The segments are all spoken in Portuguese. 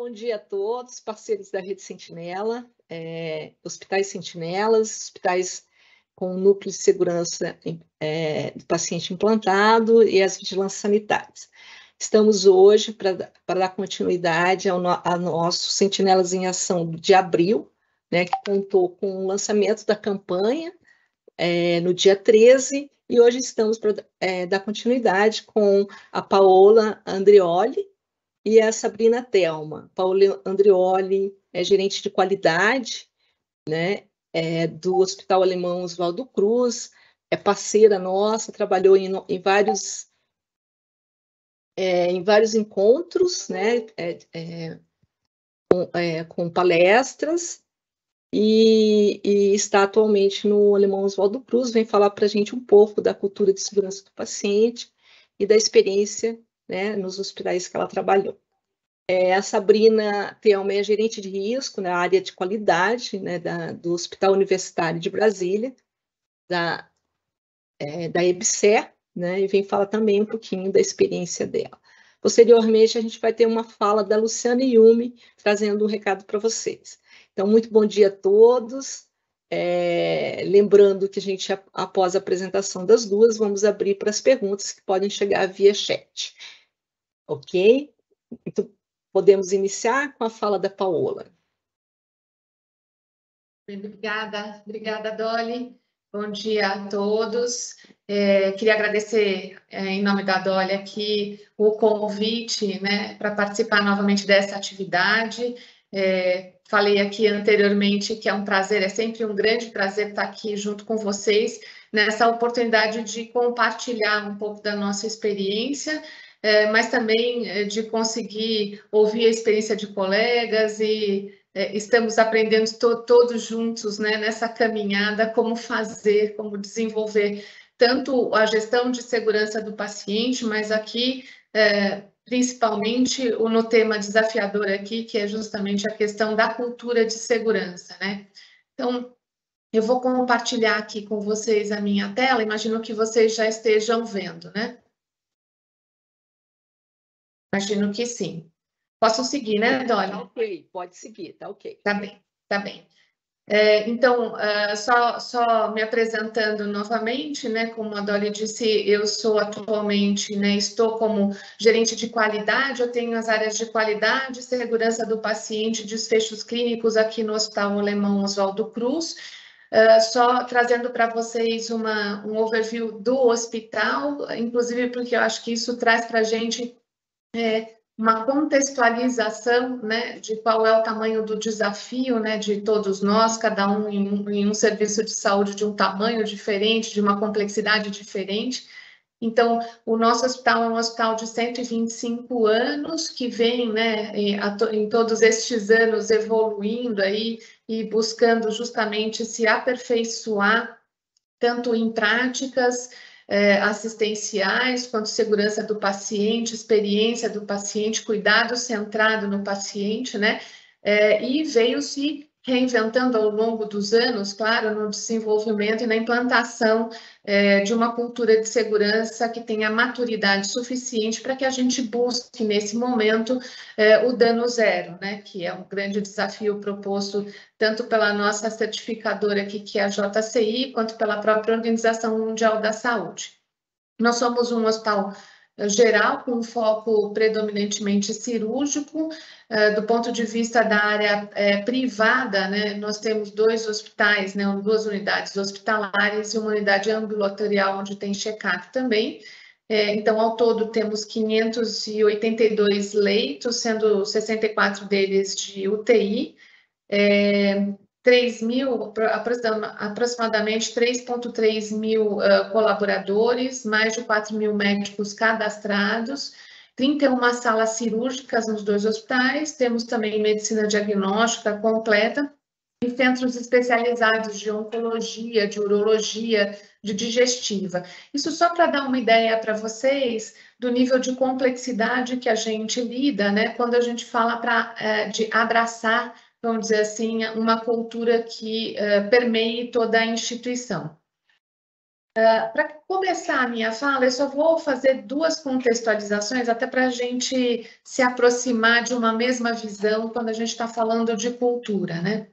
Bom dia a todos, parceiros da Rede Sentinela, é, hospitais sentinelas, hospitais com núcleo de segurança é, do paciente implantado e as vigilâncias sanitárias. Estamos hoje para dar continuidade ao, no, nosso Sentinelas em Ação de abril, né, que contou com o lançamento da campanha é, no dia 13, e hoje estamos para é, dar continuidade com a Paola Andrioli, e a Sabrina Telma. Paula Andrioli é gerente de qualidade né, é, do Hospital Alemão Oswaldo Cruz, é parceira nossa, trabalhou em, em vários é, em vários encontros, né, é, é com, é, com, palestras, e, e, está atualmente no Alemão Oswaldo Cruz, vem falar para a gente um pouco da cultura de segurança do paciente e da experiência né, nos hospitais que ela trabalhou. É, a Sabrina Telma é gerente de risco na área de qualidade né, da, do Hospital Universitário de Brasília, da, é, da EBSE, né, e vem falar também um pouquinho da experiência dela. Posteriormente, a gente vai ter uma fala da Luciana Yumi, trazendo um recado para vocês. Então, muito bom dia a todos. É, lembrando que a gente, após a apresentação das duas, vamos abrir para as perguntas que podem chegar via chat ok? Então, podemos iniciar com a fala da Paola. Obrigada, obrigada, Dolly. Bom dia a todos. É, queria agradecer, é, em nome da Dolly, aqui o convite né, para participar novamente dessa atividade. É, falei aqui anteriormente que é um prazer, é sempre um grande prazer estar aqui junto com vocês nessa oportunidade de compartilhar um pouco da nossa experiência mas também é, de conseguir ouvir a experiência de colegas e é, estamos aprendendo to todos juntos né, nessa caminhada como fazer, como desenvolver tanto a gestão de segurança do paciente, mas aqui é, principalmente no tema desafiador aqui, que é justamente a questão da cultura de segurança, né? Então, eu vou compartilhar aqui com vocês a minha tela, imagino que vocês já estejam vendo, né? Imagino que sim. Posso seguir, né, Dória? Tá ok, pode seguir, tá ok. Tá bem, tá bem. É, então, uh, só, só me apresentando novamente, né, como a Dolly disse, eu sou atualmente, né, estou como gerente de qualidade, eu tenho as áreas de qualidade, segurança do paciente, desfechos clínicos aqui no Hospital Alemão Oswaldo Cruz, Uh, só trazendo para vocês uma, um overview do hospital, inclusive porque eu acho que isso traz para a gente é, uma contextualização né, de qual é o tamanho do desafio né, de todos nós, cada um em, um em um serviço de saúde de um tamanho diferente, de uma complexidade diferente. Então, o nosso hospital é um hospital de 125 anos, que vem né, em todos estes anos evoluindo aí e buscando justamente se aperfeiçoar, tanto em práticas, é, assistenciais, quanto segurança do paciente, experiência do paciente, cuidado centrado no paciente, né? É, e veio se reinventando ao longo dos anos, claro, no desenvolvimento e na implantação é, de uma cultura de segurança que tenha maturidade suficiente para que a gente busque, nesse momento, é, o dano zero, né, que é um grande desafio proposto tanto pela nossa certificadora aqui, que é a JCI, quanto pela própria Organização Mundial da Saúde. Nós somos um hospital geral, com foco predominantemente cirúrgico. Uh, do ponto de vista da área é, privada, né, nós temos dois hospitais, né, duas unidades hospitalares e uma unidade ambulatorial onde tem check-up também. É, então, ao todo, temos 582 leitos, sendo 64 deles de UTI. É, 3 mil, aproximadamente 3,3 mil uh, colaboradores, mais de 4 mil médicos cadastrados, 31 salas cirúrgicas nos dois hospitais, temos também medicina diagnóstica completa e centros especializados de oncologia, de urologia, de digestiva. Isso só para dar uma ideia para vocês do nível de complexidade que a gente lida, né, quando a gente fala pra, de abraçar vamos dizer assim, uma cultura que uh, permeie toda a instituição. Uh, para começar a minha fala, eu só vou fazer duas contextualizações, até para a gente se aproximar de uma mesma visão quando a gente está falando de cultura, né?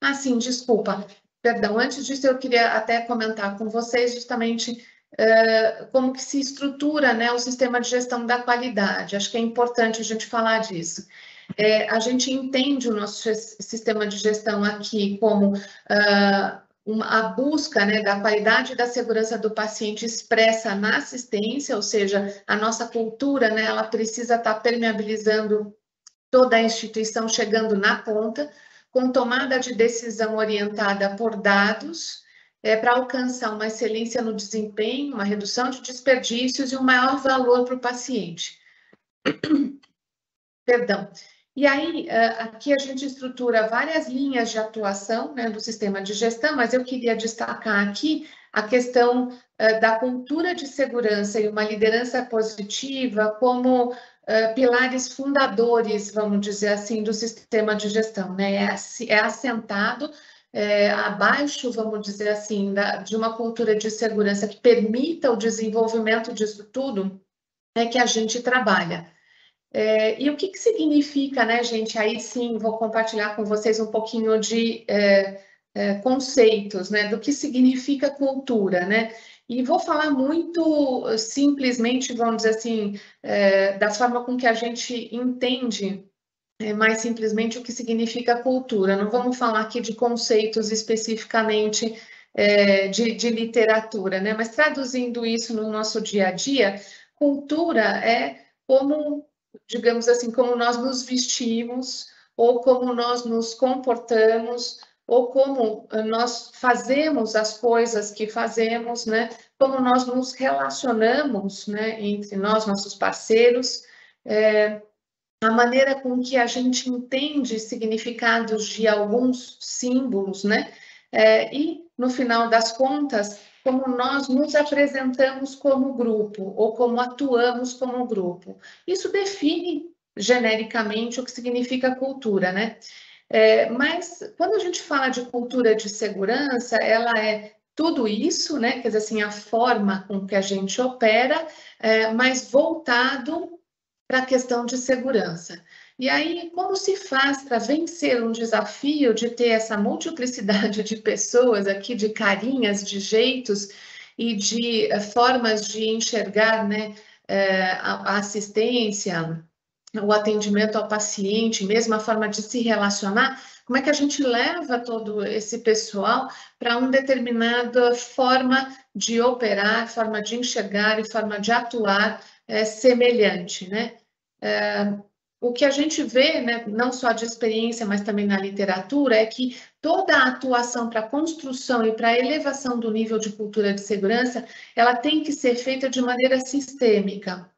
Ah, sim, desculpa, perdão. Antes disso, eu queria até comentar com vocês justamente uh, como que se estrutura né, o sistema de gestão da qualidade. Acho que é importante a gente falar disso. É, a gente entende o nosso sistema de gestão aqui como uh, uma, a busca né, da qualidade e da segurança do paciente expressa na assistência, ou seja, a nossa cultura, né, ela precisa estar tá permeabilizando toda a instituição, chegando na ponta, com tomada de decisão orientada por dados, é, para alcançar uma excelência no desempenho, uma redução de desperdícios e um maior valor para o paciente. Perdão. E aí, aqui a gente estrutura várias linhas de atuação né, do sistema de gestão, mas eu queria destacar aqui a questão da cultura de segurança e uma liderança positiva como pilares fundadores, vamos dizer assim, do sistema de gestão. Né? É, é assentado é, abaixo, vamos dizer assim, da, de uma cultura de segurança que permita o desenvolvimento disso tudo, é que a gente trabalha. É, e o que, que significa, né, gente? Aí sim, vou compartilhar com vocês um pouquinho de é, é, conceitos, né, do que significa cultura, né? E vou falar muito simplesmente, vamos dizer assim, é, da forma com que a gente entende é, mais simplesmente o que significa cultura. Não vamos falar aqui de conceitos especificamente é, de, de literatura, né? Mas traduzindo isso no nosso dia a dia, cultura é como digamos assim, como nós nos vestimos, ou como nós nos comportamos, ou como nós fazemos as coisas que fazemos, né? Como nós nos relacionamos, né? Entre nós, nossos parceiros, é, a maneira com que a gente entende significados de alguns símbolos, né? É, e no final das contas, como nós nos apresentamos como grupo ou como atuamos como grupo. Isso define genericamente o que significa cultura, né? É, mas quando a gente fala de cultura de segurança, ela é tudo isso, né? Quer dizer assim, a forma com que a gente opera, é, mas voltado para a questão de segurança. E aí, como se faz para vencer um desafio de ter essa multiplicidade de pessoas aqui, de carinhas, de jeitos e de uh, formas de enxergar né, uh, a, assistência, o atendimento ao paciente, mesmo a forma de se relacionar, como é que a gente leva todo esse pessoal para uma determinada forma de operar, forma de enxergar e forma de atuar é, semelhante, né? O que a gente vê, né, não só de experiência, mas também na literatura, é que toda a atuação para a construção e para a elevação do nível de cultura de segurança, ela tem que ser feita de maneira sistêmica.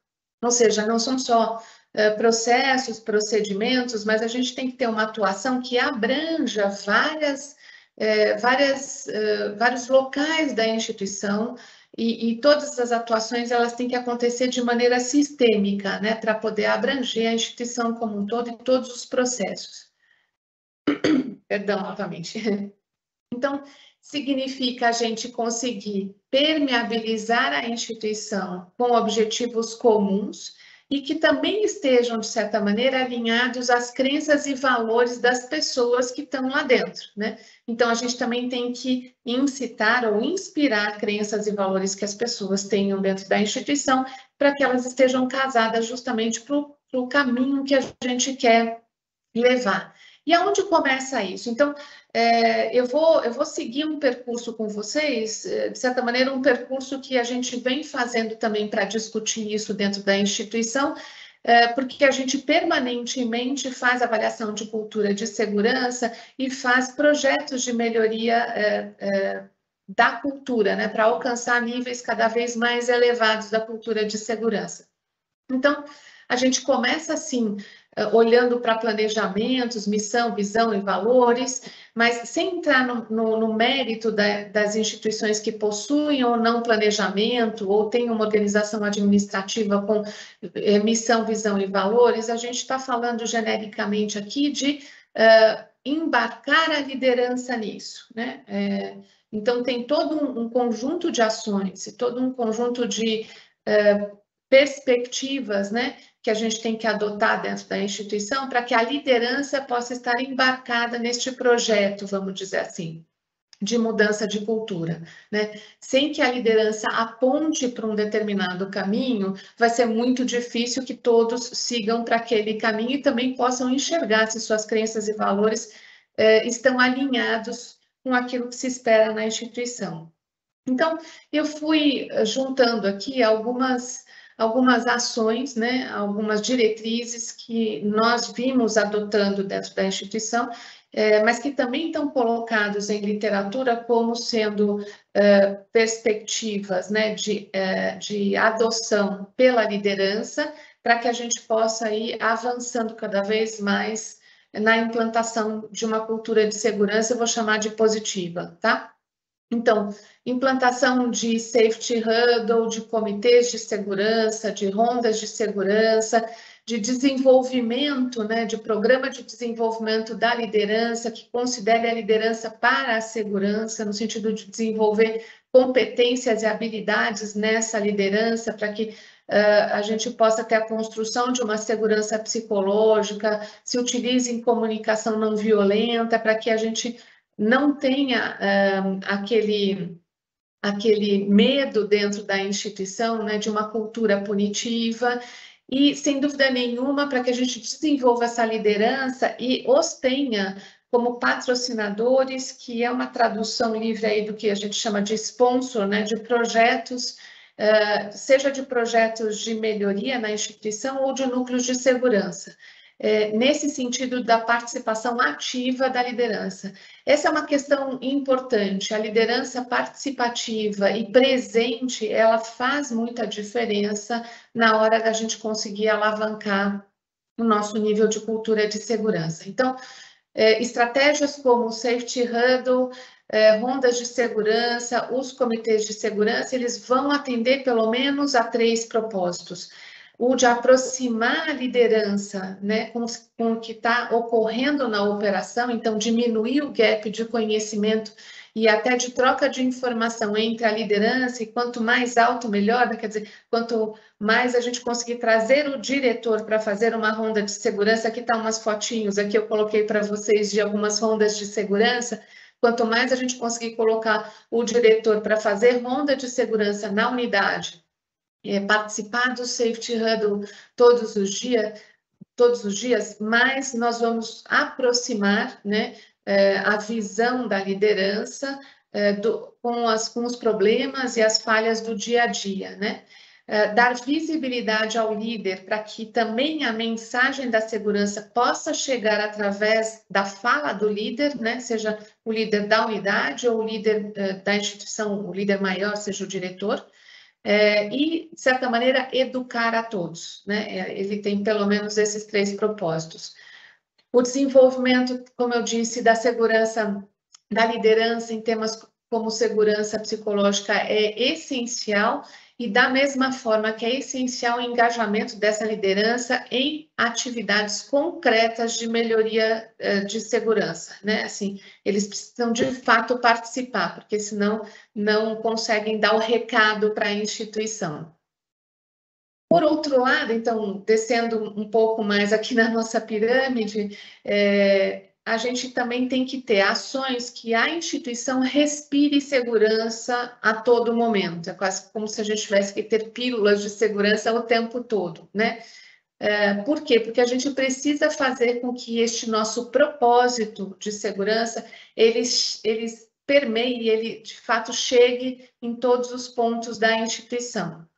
Ou seja, não são só uh, processos, procedimentos, mas a gente tem que ter uma atuação que abranja várias, uh, várias, uh, vários locais da instituição, e, e, todas as atuações elas têm que acontecer de maneira sistêmica, né, para poder abranger a instituição como um todo e todos os processos. Perdão, novamente. Então, significa a gente conseguir permeabilizar a instituição com objetivos comuns e que também estejam, de certa maneira, alinhados às crenças e valores das pessoas que estão lá dentro, né? Então, a gente também tem que incitar ou inspirar crenças e valores que as pessoas tenham dentro da instituição para que elas estejam casadas justamente para o caminho que a gente quer levar. E aonde começa isso? Então, é, eu, vou, eu vou seguir um percurso com vocês, é, de certa maneira, um percurso que a gente vem fazendo também para discutir isso dentro da instituição, é, porque a gente permanentemente faz avaliação de cultura de segurança e faz projetos de melhoria é, é, da cultura, né, para alcançar níveis cada vez mais elevados da cultura de segurança. Então, a gente começa assim, olhando para planejamentos, missão, visão e valores, mas sem entrar no, no, no mérito da, das instituições que possuem ou não planejamento, ou têm uma organização administrativa com é, missão, visão e valores, a gente está falando genericamente aqui de uh, embarcar a liderança nisso, né? É, então, tem todo um, um, conjunto de ações todo um conjunto de é, perspectivas, né, que a gente tem que adotar dentro da instituição para que a liderança possa estar embarcada neste projeto, vamos dizer assim de mudança de cultura, né? Sem que a liderança aponte para um determinado caminho, vai ser muito difícil que todos sigam para aquele caminho e também possam enxergar se suas crenças e valores eh, estão alinhados com aquilo que se espera na instituição. Então, eu fui juntando aqui algumas algumas ações, né, algumas diretrizes que nós vimos adotando dentro da instituição é, mas que também estão colocados em literatura como sendo é, perspectivas né, de, é, de adoção pela liderança, para que a gente possa ir avançando cada vez mais na implantação de uma cultura de segurança, eu vou chamar de positiva, tá? Então, implantação de safety huddle, de comitês de segurança, de rondas de segurança, de desenvolvimento, né, de programa de desenvolvimento da liderança, que considere a liderança para a segurança, no sentido de desenvolver competências e habilidades nessa liderança, para que uh, a gente possa ter a construção de uma segurança psicológica, se utilize em comunicação não violenta, para que a gente não tenha aquele aquele medo dentro da instituição, né, de uma cultura punitiva. E, sem dúvida nenhuma, para que a gente desenvolva essa liderança e os tenha como patrocinadores, que é uma tradução livre aí do que a gente chama de sponsor, né, de projetos, uh, seja de projetos de melhoria na instituição ou de núcleos de segurança é, nesse sentido da participação ativa da liderança. Essa é uma questão importante. A liderança participativa e presente, ela faz muita diferença na hora da gente conseguir alavancar o nosso nível de cultura de segurança. Então, é, estratégias como o Safety Huddle, é, rondas de segurança, os comitês de segurança, eles vão atender pelo menos a três propósitos o de aproximar a liderança né, com, com o que está ocorrendo na operação, então diminuir o gap de conhecimento e até de troca de informação entre a liderança, e quanto mais alto, melhor, né? quer dizer, quanto mais a gente conseguir trazer o diretor para fazer uma ronda de segurança, aqui estão tá umas fotinhos, aqui eu coloquei para vocês de algumas rondas de segurança, quanto mais a gente conseguir colocar o diretor para fazer ronda de segurança na unidade, é, participar do Safety Huddle todos os dias, todos os dias, mais nós vamos aproximar né, é, a visão da liderança é, do, com, as, com os problemas e as falhas do dia a dia, né? É, dar visibilidade ao líder para que também a mensagem da segurança possa chegar através da fala do líder, né? seja o líder da unidade ou o líder da instituição, o líder maior, seja o diretor, é, e, de certa maneira, educar a todos. Né? É, ele tem pelo menos esses três propósitos. O desenvolvimento, como eu disse, da segurança, da liderança em temas como segurança psicológica é essencial e da mesma forma que é essencial o engajamento dessa liderança em atividades concretas de melhoria uh, de segurança, né? Assim, eles precisam de fato participar, porque senão não conseguem dar o recado para a instituição. Por outro lado, então, descendo um pouco mais aqui na nossa pirâmide, é, a gente também tem que ter ações que a instituição respire segurança a todo momento. É quase como se a gente tivesse que ter pílulas de segurança o tempo todo, né? É, por quê? Porque a gente precisa fazer com que este nosso propósito de segurança, ele, ele permeie, ele de fato chegue em todos os pontos da instituição.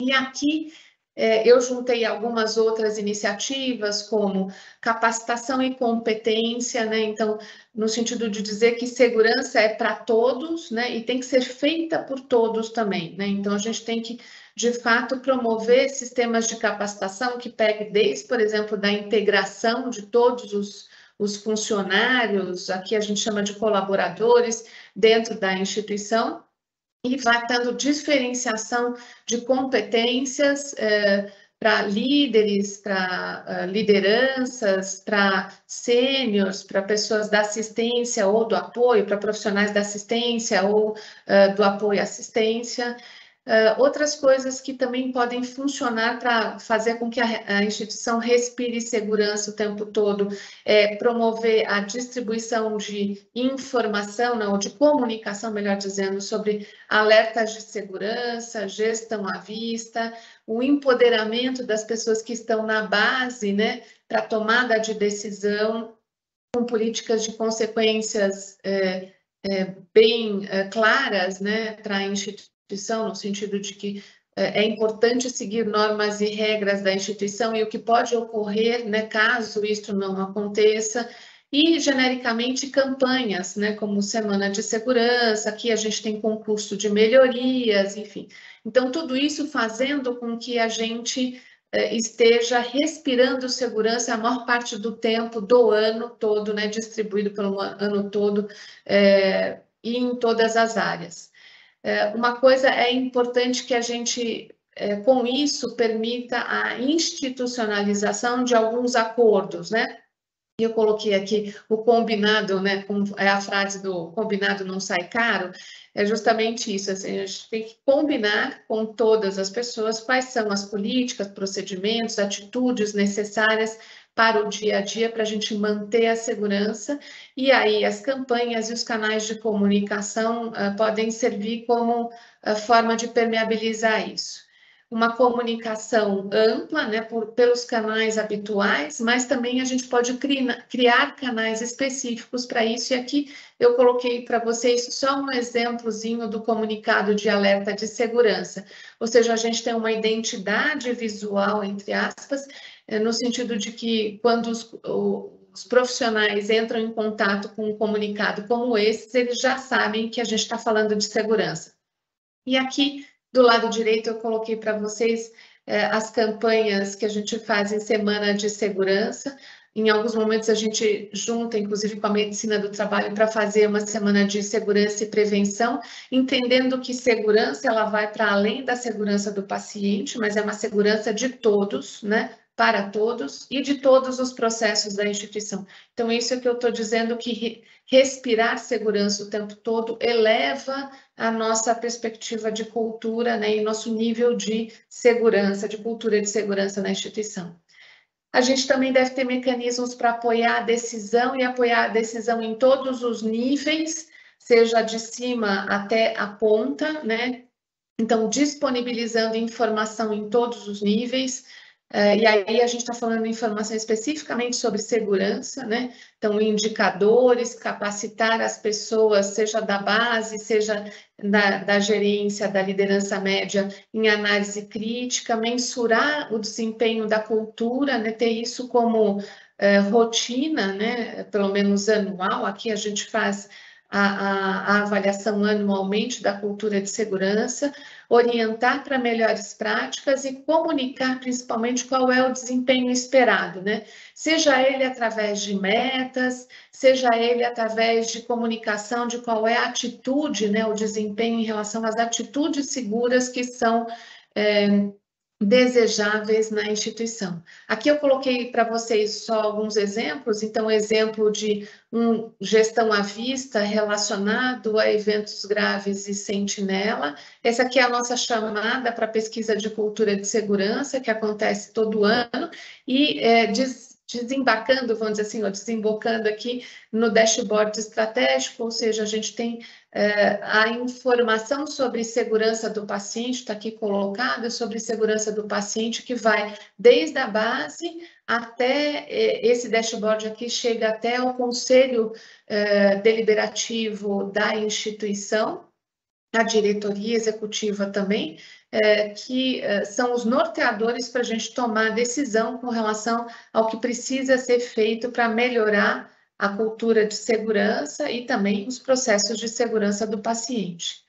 E aqui eu juntei algumas outras iniciativas, como capacitação e competência, né? Então, no sentido de dizer que segurança é para todos, né? E tem que ser feita por todos também, né? Então, a gente tem que, de fato, promover sistemas de capacitação que pegue desde, por exemplo, da integração de todos os, os funcionários, aqui a gente chama de colaboradores, dentro da instituição, vai dando diferenciação de competências, é, para líderes, para uh, lideranças, para sêniores, para pessoas da assistência ou do apoio, para profissionais da assistência ou uh, do apoio à assistência. Uh, outras coisas que também podem funcionar para fazer com que a, a, instituição respire segurança o tempo todo, é promover a distribuição de informação, não, de comunicação, melhor dizendo, sobre alertas de segurança, gestão à vista, o empoderamento das pessoas que estão na base, né, para tomada de decisão, com políticas de consequências é, é, bem é, claras, né, para a instituição instituição, no sentido de que é, é importante seguir normas e regras da instituição e o que pode ocorrer, né, caso isso não aconteça, e genericamente campanhas, né, como Semana de Segurança, aqui a gente tem concurso de melhorias, enfim. Então, tudo isso fazendo com que a gente é, esteja respirando segurança a maior parte do tempo do ano todo, né, distribuído pelo ano todo é, e em todas as áreas. É, uma coisa é importante que a gente, é, com isso, permita a institucionalização de alguns acordos, né? Eu coloquei aqui o combinado, né? É a frase do combinado não sai caro, é justamente isso. Assim, a gente tem que combinar com todas as pessoas quais são as políticas, procedimentos, atitudes necessárias para o dia a dia, para a gente manter a segurança, e aí as campanhas e os canais de comunicação uh, podem servir como uh, forma de permeabilizar isso. Uma comunicação ampla, né, por, pelos canais habituais, mas também a gente pode criar, canais específicos para isso, e aqui eu coloquei para vocês só um exemplozinho do comunicado de alerta de segurança, ou seja, a gente tem uma identidade visual, entre aspas, no sentido de que quando os, os, profissionais entram em contato com um comunicado como esse, eles já sabem que a gente está falando de segurança. E aqui, do lado direito, eu coloquei para vocês é, as campanhas que a gente faz em Semana de Segurança. Em alguns momentos a gente junta, inclusive com a medicina do trabalho, para fazer uma semana de segurança e prevenção, entendendo que segurança ela vai para além da segurança do paciente, mas é uma segurança de todos, né? Para todos e de todos os processos da instituição. Então, isso é que eu estou dizendo que respirar segurança o tempo todo eleva a nossa perspectiva de cultura né, e nosso nível de segurança, de cultura de segurança na instituição. A gente também deve ter mecanismos para apoiar a decisão e apoiar a decisão em todos os níveis, seja de cima até a ponta, né? Então, disponibilizando informação em todos os níveis, e aí a gente está falando informação especificamente sobre segurança, né? Então, indicadores, capacitar as pessoas, seja da base, seja da, da gerência, da liderança média, em análise crítica, mensurar o desempenho da cultura, né? Ter isso como é, rotina, né? Pelo menos anual. Aqui a gente faz a, a, a avaliação anualmente da cultura de segurança, orientar para melhores práticas e comunicar principalmente qual é o desempenho esperado, né? Seja ele através de metas, seja ele através de comunicação de qual é a atitude, né? O desempenho em relação às atitudes seguras que são é, desejáveis na instituição. Aqui eu coloquei para vocês só alguns exemplos, então exemplo de um gestão à vista relacionado a eventos graves e sentinela. Essa aqui é a nossa chamada para pesquisa de cultura de segurança, que acontece todo ano, e é, diz desembarcando, vamos dizer assim, ou desembocando aqui no dashboard estratégico, ou seja, a gente tem é, a informação sobre segurança do paciente, está aqui colocada, sobre segurança do paciente, que vai desde a base até é, esse dashboard aqui, chega até o conselho é, deliberativo da instituição, a diretoria executiva também, é, que são os norteadores para a gente tomar decisão com relação ao que precisa ser feito para melhorar a cultura de segurança e também os processos de segurança do paciente.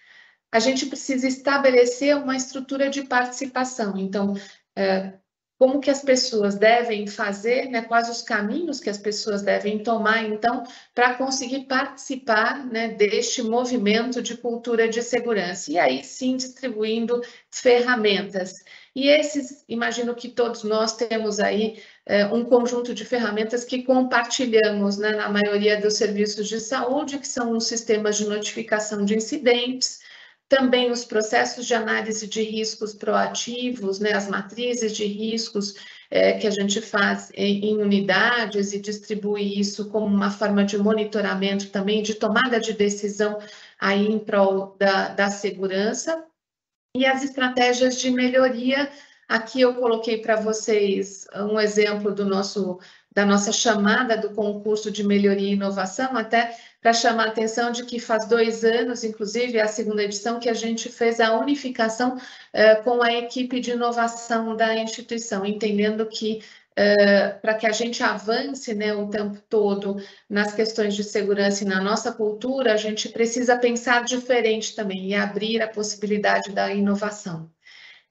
A gente precisa estabelecer uma estrutura de participação. Então, é, como que as pessoas devem fazer, né, quais os caminhos que as pessoas devem tomar, então, para conseguir participar né, deste movimento de cultura de segurança. E aí sim distribuindo ferramentas. E esses, imagino que todos nós temos aí é, um conjunto de ferramentas que compartilhamos né, na maioria dos serviços de saúde, que são os sistemas de notificação de incidentes, também os processos de análise de riscos proativos, né, as matrizes de riscos é, que a gente faz em, em, unidades e distribui isso como uma forma de monitoramento também, de tomada de decisão aí em prol da, da segurança. E as estratégias de melhoria, aqui eu coloquei para vocês um exemplo do nosso da nossa chamada do concurso de melhoria e inovação, até para chamar a atenção de que faz dois anos, inclusive, é a segunda edição, que a gente fez a unificação uh, com a equipe de inovação da instituição, entendendo que uh, para que a gente avance né, o tempo todo nas questões de segurança e na nossa cultura, a gente precisa pensar diferente também e abrir a possibilidade da inovação.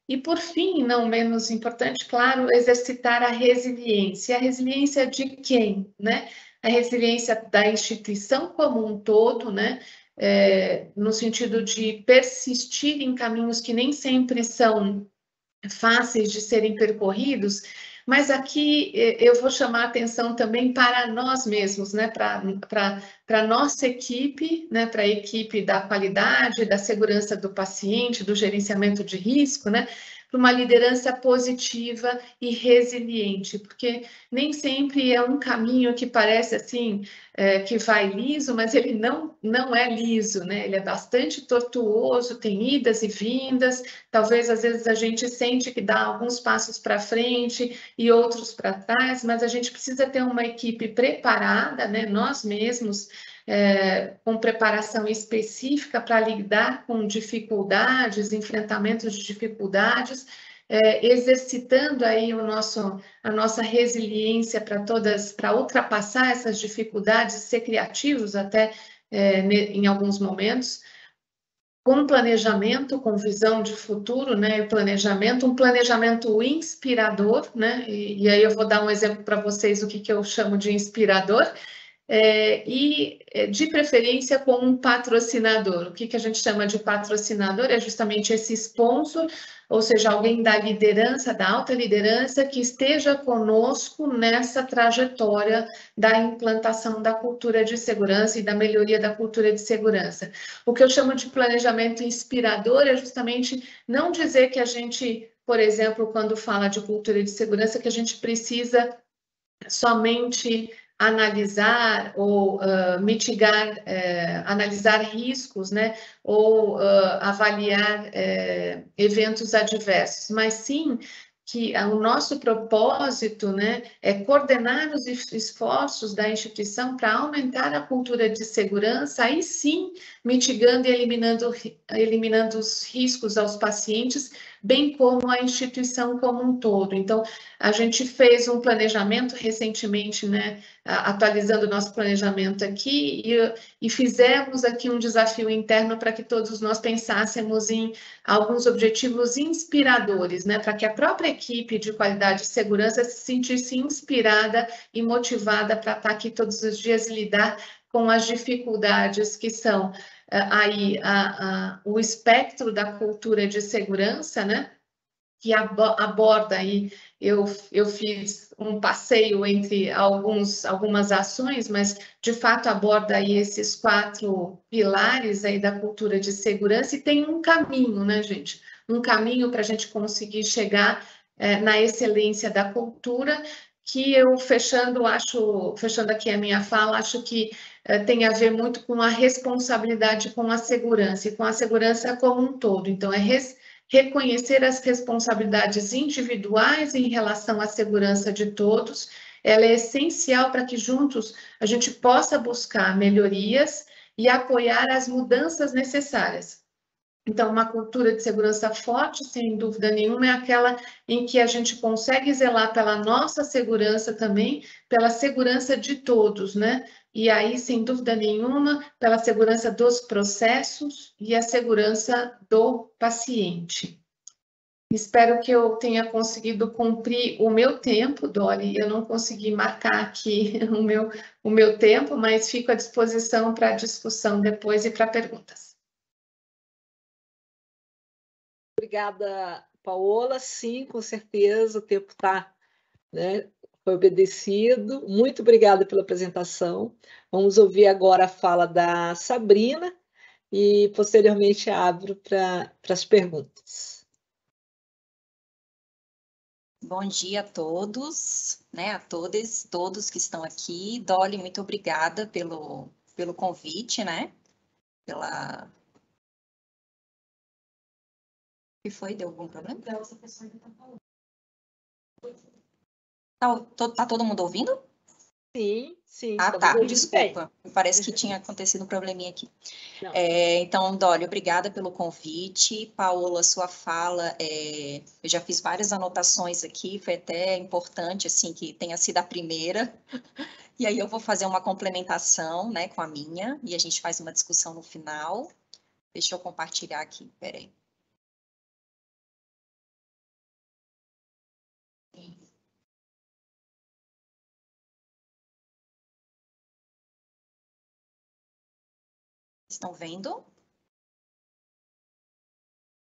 E, por fim, não menos importante, claro, exercitar a resiliência. A resiliência de quem? Né? A resiliência da instituição como um todo, né? É, no sentido de persistir em caminhos que nem sempre são fáceis de serem percorridos, mas aqui eu vou chamar a atenção também para nós mesmos, né? para a nossa equipe, né? para a equipe da qualidade, da segurança do paciente, do gerenciamento de risco, né? Para uma liderança positiva e resiliente, porque nem sempre é um caminho que parece assim é, que vai liso, mas ele não não é liso, né? Ele é bastante tortuoso, tem idas e vindas. Talvez às vezes a gente sente que dá alguns passos para frente e outros para trás, mas a gente precisa ter uma equipe preparada, né? Nós mesmos é, com preparação específica para lidar com dificuldades, enfrentamentos de dificuldades, é, exercitando aí o nosso, a nossa resiliência para todas, para ultrapassar essas dificuldades, ser criativos até é, em alguns momentos, com planejamento, com visão de futuro, né, e planejamento, um planejamento inspirador, né, e, e aí eu vou dar um exemplo para vocês o que, que eu chamo de inspirador, é, e é, de preferência com um patrocinador. O que, que a gente chama de patrocinador é justamente esse sponsor, ou seja, alguém da liderança, da alta liderança, que esteja conosco nessa trajetória da implantação da cultura de segurança e da melhoria da cultura de segurança. O que eu chamo de planejamento inspirador é justamente não dizer que a gente, por exemplo, quando fala de cultura de segurança, que a gente precisa somente analisar ou uh, mitigar, uh, analisar riscos, né, ou uh, avaliar eventos adversos, mas sim que o nosso propósito né, é coordenar os esforços da instituição para aumentar a cultura de segurança, aí sim mitigando e eliminando, eliminando os riscos aos pacientes, bem como a instituição como um todo. Então, a gente fez um planejamento recentemente, né, atualizando o nosso planejamento aqui, e, e fizemos aqui um desafio interno para que todos nós pensássemos em alguns objetivos inspiradores, né, para que a própria equipe de qualidade e segurança se sentisse inspirada e motivada para estar aqui todos os dias e lidar com as dificuldades que são aí a, a, o espectro da cultura de segurança, né? Que aborda aí, eu, eu fiz um passeio entre alguns, algumas ações, mas de fato aborda aí esses quatro pilares aí da cultura de segurança e tem um caminho, né, gente? Um caminho para a gente conseguir chegar é, na excelência da cultura que eu fechando, acho, fechando aqui a minha fala, acho que eh, tem a ver muito com a responsabilidade com a segurança e com a segurança como um todo. Então, é res, reconhecer as responsabilidades individuais em relação à segurança de todos. Ela é essencial para que juntos a gente possa buscar melhorias e apoiar as mudanças necessárias. Então, uma cultura de segurança forte, sem dúvida nenhuma, é aquela em que a gente consegue zelar pela nossa segurança também, pela segurança de todos, né? E aí, sem dúvida nenhuma, pela segurança dos processos e a segurança do paciente. Espero que eu tenha conseguido cumprir o meu tempo, Dolly. Eu não consegui marcar aqui o meu, o meu tempo, mas fico à disposição para discussão depois e para perguntas. Obrigada, Paola. Sim, com certeza, o tempo está, né, foi obedecido. Muito obrigada pela apresentação. Vamos ouvir agora a fala da Sabrina e posteriormente abro para as perguntas. Bom dia a todos, né, a todos, todos que estão aqui. Dolly, muito obrigada pelo, pelo convite, né, pela... O que foi? Deu algum problema? Não, essa pessoa ainda está falando. Tá, tá todo mundo ouvindo? Sim, sim. Ah, tá, desculpa. Bem. Parece que tinha acontecido um probleminha aqui. É, então, Dolly, obrigada pelo convite. Paola, sua fala, é, eu já fiz várias anotações aqui, foi até importante, assim, que tenha sido a primeira. E aí eu vou fazer uma complementação, né, com a minha, e a gente faz uma discussão no final. Deixa eu compartilhar aqui, peraí. Estão vendo?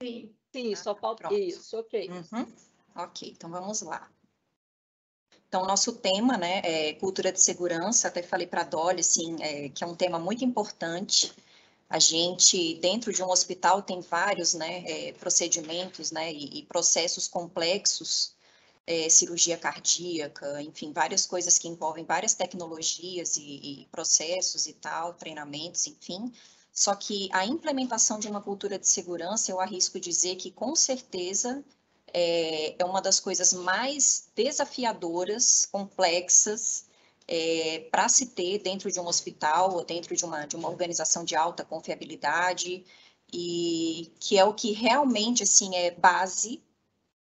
Sim, sim, só falta isso, ok. Uhum. Ok, então vamos lá. Então, nosso tema, né, é cultura de segurança, até falei para a Dolly, assim, é, que é um tema muito importante. A gente, dentro de um hospital, tem vários, né, é, procedimentos, né, e, e processos complexos, é, cirurgia cardíaca, enfim, várias coisas que envolvem várias tecnologias e, e processos e tal, treinamentos, enfim. Só que a implementação de uma cultura de segurança, eu arrisco dizer que, com certeza, é, é uma das coisas mais desafiadoras, complexas, é, para se ter dentro de um hospital ou dentro de uma, de uma organização de alta confiabilidade, e que é o que realmente assim é base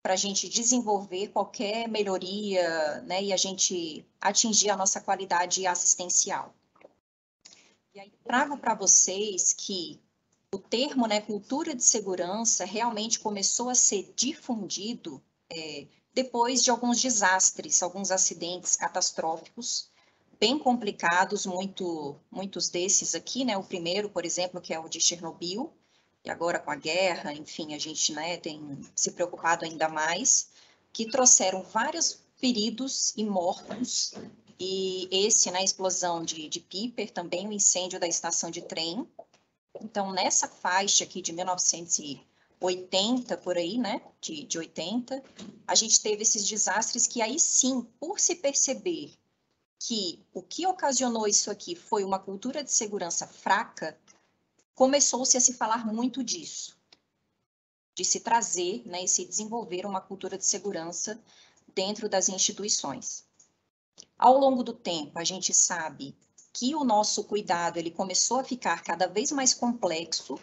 para a gente desenvolver qualquer melhoria, né, e a gente atingir a nossa qualidade assistencial. E aí trago para vocês que o termo, né, cultura de segurança, realmente começou a ser difundido é, depois de alguns desastres, alguns acidentes catastróficos, bem complicados, muito, muitos desses aqui, né, o primeiro, por exemplo, que é o de Chernobyl, e agora com a guerra, enfim, a gente né, tem se preocupado ainda mais, que trouxeram vários feridos e mortos, e esse na né, explosão de, de Piper, também o incêndio da estação de trem. Então, nessa faixa aqui de 1980, por aí, né, de, de 80, a gente teve esses desastres que aí sim, por se perceber que o que ocasionou isso aqui foi uma cultura de segurança fraca, começou-se a se falar muito disso, de se trazer né, e se desenvolver uma cultura de segurança dentro das instituições. Ao longo do tempo, a gente sabe que o nosso cuidado ele começou a ficar cada vez mais complexo,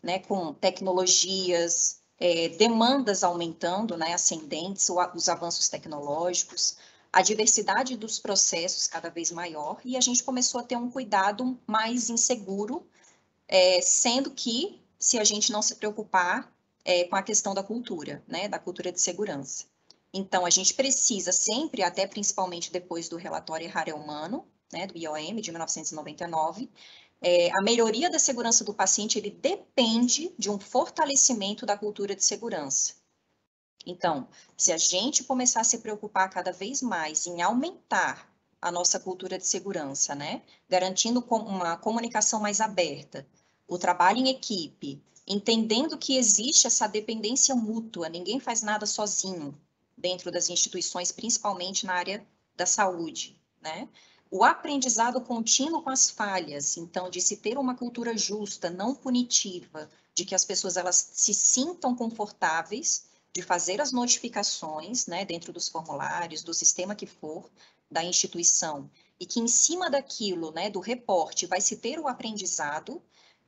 né, com tecnologias, é, demandas aumentando, né, ascendentes, os avanços tecnológicos, a diversidade dos processos cada vez maior, e a gente começou a ter um cuidado mais inseguro é, sendo que, se a gente não se preocupar é, com a questão da cultura, né, da cultura de segurança. Então, a gente precisa sempre, até principalmente depois do relatório Errar Humano, né, do IOM, de 1999, é, a melhoria da segurança do paciente, ele depende de um fortalecimento da cultura de segurança. Então, se a gente começar a se preocupar cada vez mais em aumentar a nossa cultura de segurança, né, garantindo uma comunicação mais aberta, o trabalho em equipe, entendendo que existe essa dependência mútua, ninguém faz nada sozinho dentro das instituições, principalmente na área da saúde, né? O aprendizado contínuo com as falhas, então, de se ter uma cultura justa, não punitiva, de que as pessoas elas se sintam confortáveis de fazer as notificações, né, dentro dos formulários, do sistema que for, da instituição, e que em cima daquilo, né, do reporte, vai se ter o aprendizado,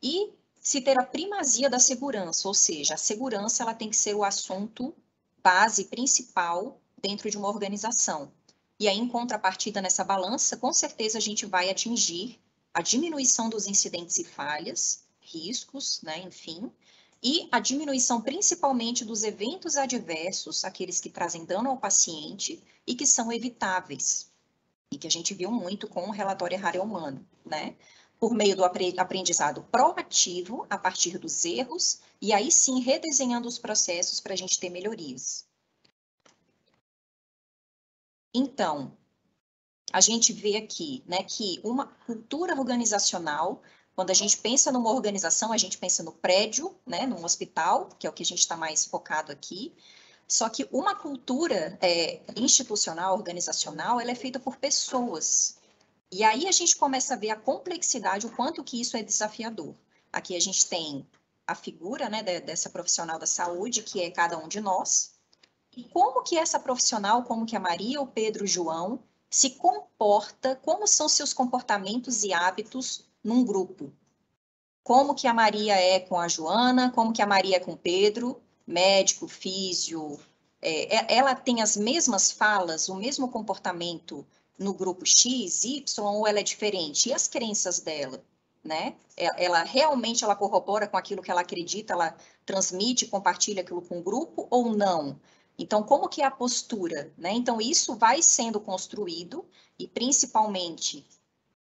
e se ter a primazia da segurança, ou seja, a segurança ela tem que ser o assunto base principal dentro de uma organização. E aí, em contrapartida nessa balança, com certeza a gente vai atingir a diminuição dos incidentes e falhas, riscos, né, enfim, e a diminuição principalmente dos eventos adversos, aqueles que trazem dano ao paciente e que são evitáveis, e que a gente viu muito com o relatório errário humano, né? Por meio do aprendizado proativo, a partir dos erros, e aí sim redesenhando os processos para a gente ter melhorias. Então, a gente vê aqui né, que uma cultura organizacional, quando a gente pensa numa organização, a gente pensa no prédio, né, num hospital, que é o que a gente está mais focado aqui, só que uma cultura é, institucional, organizacional, ela é feita por pessoas. E aí a gente começa a ver a complexidade, o quanto que isso é desafiador. Aqui a gente tem a figura né, dessa profissional da saúde, que é cada um de nós, e como que essa profissional, como que a Maria, o Pedro, o João, se comporta, como são seus comportamentos e hábitos num grupo. Como que a Maria é com a Joana, como que a Maria é com o Pedro, médico, físio, é, é ela tem as mesmas falas, o mesmo comportamento no grupo X, Y, ou ela é diferente? E as crenças dela? Né? É, ela realmente ela corrobora com aquilo que ela acredita, ela transmite, compartilha aquilo com o grupo ou não? Então, como que é a postura? Né? Então, isso vai sendo construído e principalmente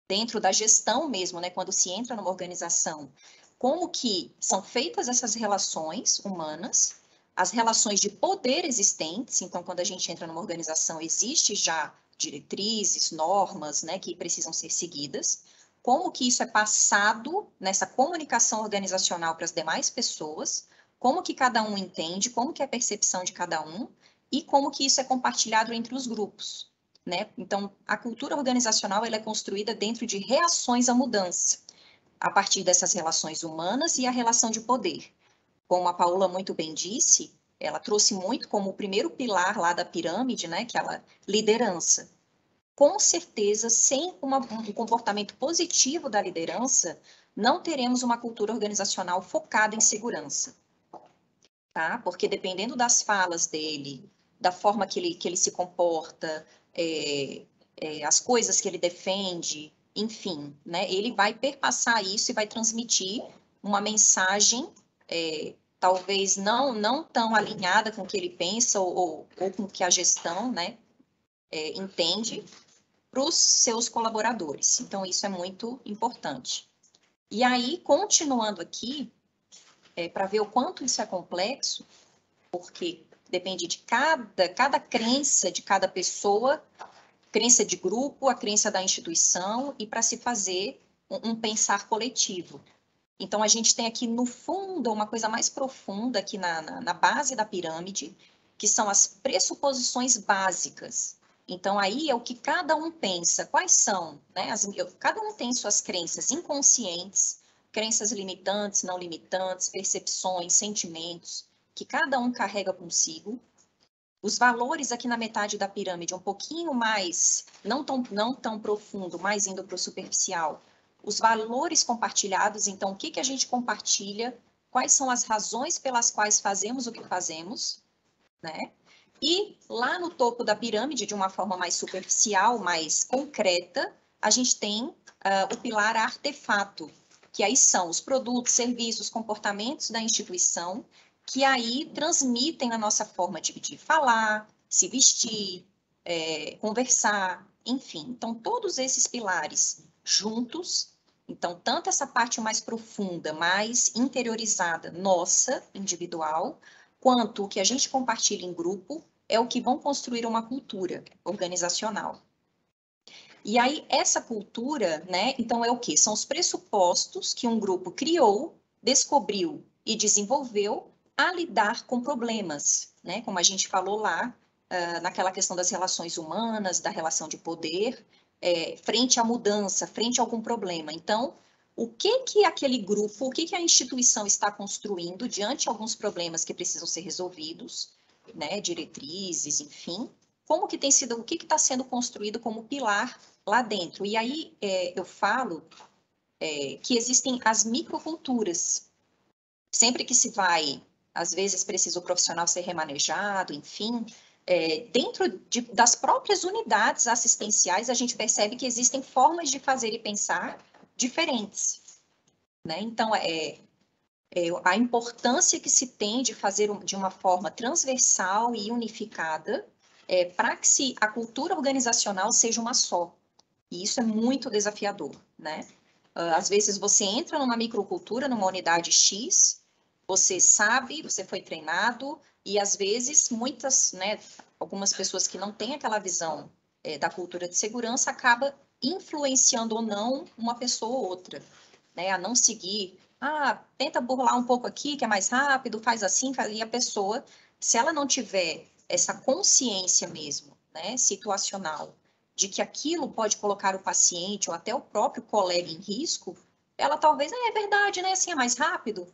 dentro da gestão mesmo, né? quando se entra numa organização, como que são feitas essas relações humanas, as relações de poder existentes, então quando a gente entra numa organização existe já diretrizes, normas, né, que precisam ser seguidas, como que isso é passado nessa comunicação organizacional para as demais pessoas, como que cada um entende, como que é a percepção de cada um e como que isso é compartilhado entre os grupos, né? Então, a cultura organizacional ela é construída dentro de reações à mudança, a partir dessas relações humanas e a relação de poder. Como a Paula muito bem disse, ela trouxe muito como o primeiro pilar lá da pirâmide, né, que é a liderança. Com certeza, sem uma, um comportamento positivo da liderança, não teremos uma cultura organizacional focada em segurança tá? Porque dependendo das falas dele, da forma que ele, que ele se comporta, é, é, as coisas que ele defende, enfim, né? Ele vai perpassar isso e vai transmitir uma mensagem, é, talvez não não tão alinhada com o que ele pensa ou, ou, com o que a gestão, né, é, entende para os seus colaboradores. Então isso é muito importante. E aí, continuando aqui, é, para ver o quanto isso é complexo, porque depende de cada, cada crença de cada pessoa, crença de grupo, a crença da instituição, e para se fazer um, um, pensar coletivo. Então, a gente tem aqui no fundo uma coisa mais profunda, aqui na, na, na base da pirâmide, que são as pressuposições básicas. Então, aí é o que cada um pensa, quais são, né? As, cada um tem suas crenças inconscientes, crenças limitantes, não limitantes, percepções, sentimentos, que cada um carrega consigo. Os valores aqui na metade da pirâmide, um pouquinho mais, não tão, não tão profundo, mais indo para o superficial. Os valores compartilhados, então, o que, que a gente compartilha, quais são as razões pelas quais fazemos o que fazemos, né? E lá no topo da pirâmide, de uma forma mais superficial, mais concreta, a gente tem uh, o pilar artefato, que aí são os produtos, serviços, comportamentos da instituição, que aí transmitem na nossa forma de, de falar, se vestir, é, conversar, enfim. Então, todos esses pilares juntos, então, tanto essa parte mais profunda, mais interiorizada, nossa, individual, quanto o que a gente compartilha em grupo, é o que vão construir uma cultura organizacional. E aí, essa cultura, né, então é o que? São os pressupostos que um grupo criou, descobriu e desenvolveu a lidar com problemas, né? Como a gente falou lá, uh, naquela questão das relações humanas, da relação de poder, é, frente à mudança, frente a algum problema. Então, o que que aquele grupo, o que que a instituição está construindo diante de alguns problemas que precisam ser resolvidos, né? Diretrizes, enfim. Como que tem sido, o que está sendo construído como pilar lá dentro. E aí é, eu falo é, que existem as microculturas. Sempre que se vai, às vezes precisa o profissional ser remanejado, enfim, é, dentro de, das próprias unidades assistenciais, a gente percebe que existem formas de fazer e pensar diferentes. Né? Então, é, é, a importância que se tem de fazer de uma forma transversal e unificada é, para que se, a cultura organizacional seja uma só. E isso é muito desafiador, né? Uh, às vezes você entra numa microcultura, numa unidade X, você sabe, você foi treinado, e às vezes muitas, né, algumas pessoas que não têm aquela visão é, da cultura de segurança acaba influenciando ou não uma pessoa ou outra, né, a não seguir, ah, tenta burlar um pouco aqui, que é mais rápido, faz assim, faz... e a pessoa, se ela não tiver essa consciência mesmo, né, situacional, de que aquilo pode colocar o paciente ou até o próprio colega em risco, ela talvez, é, é verdade, né, assim é mais rápido,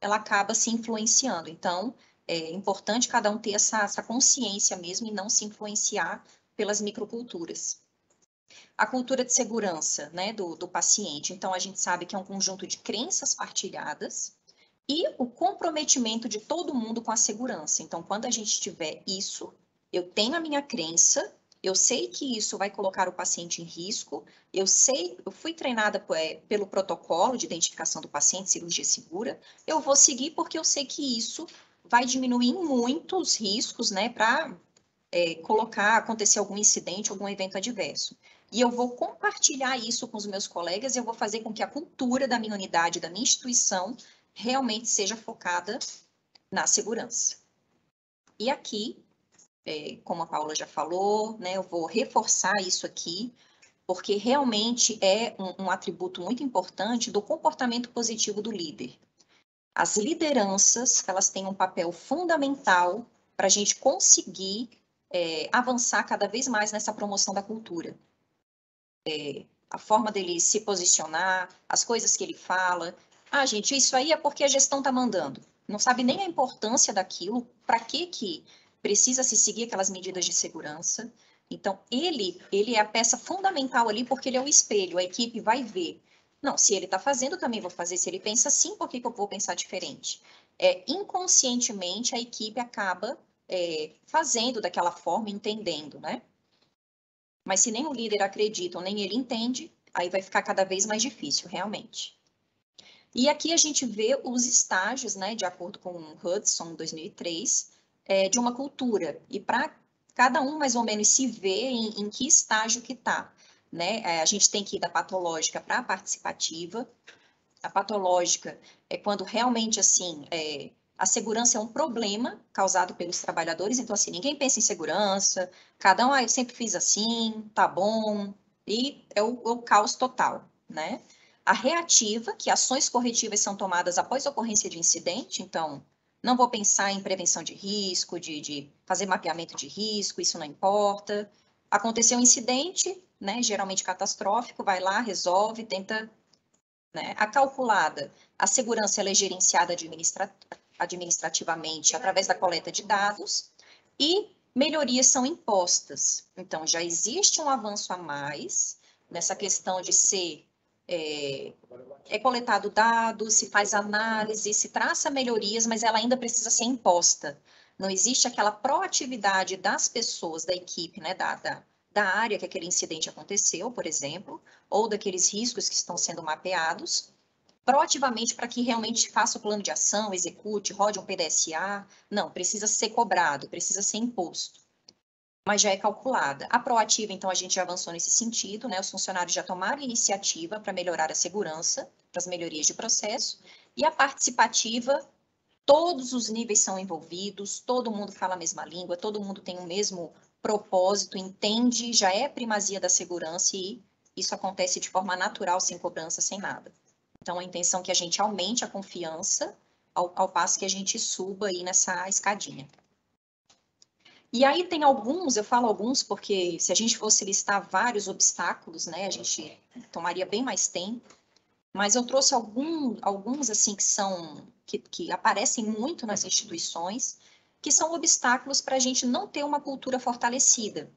ela acaba se influenciando. Então, é importante cada um ter essa, essa consciência mesmo e não se influenciar pelas microculturas. A cultura de segurança né, do, do paciente. Então, a gente sabe que é um conjunto de crenças partilhadas e o comprometimento de todo mundo com a segurança. Então, quando a gente tiver isso, eu tenho a minha crença, eu sei que isso vai colocar o paciente em risco, eu sei, eu fui treinada é, pelo protocolo de identificação do paciente, cirurgia segura, eu vou seguir porque eu sei que isso vai diminuir muito os riscos, né, para é, colocar, acontecer algum incidente, algum evento adverso. E eu vou compartilhar isso com os meus colegas e eu vou fazer com que a cultura da minha unidade, da minha instituição, realmente seja focada na segurança. E aqui, é, como a Paula já falou, né, eu vou reforçar isso aqui, porque realmente é um, um atributo muito importante do comportamento positivo do líder. As lideranças, elas têm um papel fundamental para a gente conseguir é, avançar cada vez mais nessa promoção da cultura. É, a forma dele se posicionar, as coisas que ele fala. Ah, gente, isso aí é porque a gestão está mandando. Não sabe nem a importância daquilo, para que que precisa se seguir aquelas medidas de segurança. Então, ele, ele é a peça fundamental ali, porque ele é o espelho, a equipe vai ver. Não, se ele está fazendo, também vou fazer. Se ele pensa assim, por que, que eu vou pensar diferente? É, inconscientemente, a equipe acaba é, fazendo daquela forma, entendendo, né? Mas se nem o líder acredita ou nem ele entende, aí vai ficar cada vez mais difícil, realmente. E aqui a gente vê os estágios, né, de acordo com o Hudson, 2003, é, de uma cultura. E para cada um, mais ou menos, se ver em, em que estágio que está. Né? É, a gente tem que ir da patológica para a participativa. A patológica é quando realmente, assim, é, a segurança é um problema causado pelos trabalhadores, então, assim, ninguém pensa em segurança, cada um, ah, eu sempre fiz assim, tá bom, e é o, é o caos total, né? A reativa, que ações corretivas são tomadas após ocorrência de incidente, então, não vou pensar em prevenção de risco, de, de fazer mapeamento de risco, isso não importa. Aconteceu um incidente, né, geralmente catastrófico, vai lá, resolve, tenta. Né, a calculada, a segurança é gerenciada administra administrativamente através da coleta de dados e melhorias são impostas. Então, já existe um avanço a mais nessa questão de ser é, é, coletado dados, se faz análise, se traça melhorias, mas ela ainda precisa ser imposta. Não existe aquela proatividade das pessoas, da equipe, né, da, da, da área que aquele incidente aconteceu, por exemplo, ou daqueles riscos que estão sendo mapeados, proativamente para que realmente faça o plano de ação, execute, rode um PDSA. Não, precisa ser cobrado, precisa ser imposto mas já é calculada. A proativa, então, a gente já avançou nesse sentido, né? Os funcionários já tomaram iniciativa para melhorar a segurança, para as melhorias de processo, e a participativa, todos os níveis são envolvidos, todo mundo fala a mesma língua, todo mundo tem o mesmo propósito, entende, já é primazia da segurança e isso acontece de forma natural, sem cobrança, sem nada. Então, a intenção é que a gente aumente a confiança ao, ao passo que a gente suba aí nessa escadinha. E aí tem alguns, eu falo alguns porque se a gente fosse listar vários obstáculos, né, a gente tomaria bem mais tempo. Mas eu trouxe algum, alguns assim que são que, que aparecem muito nas instituições, que são obstáculos para a gente não ter uma cultura fortalecida,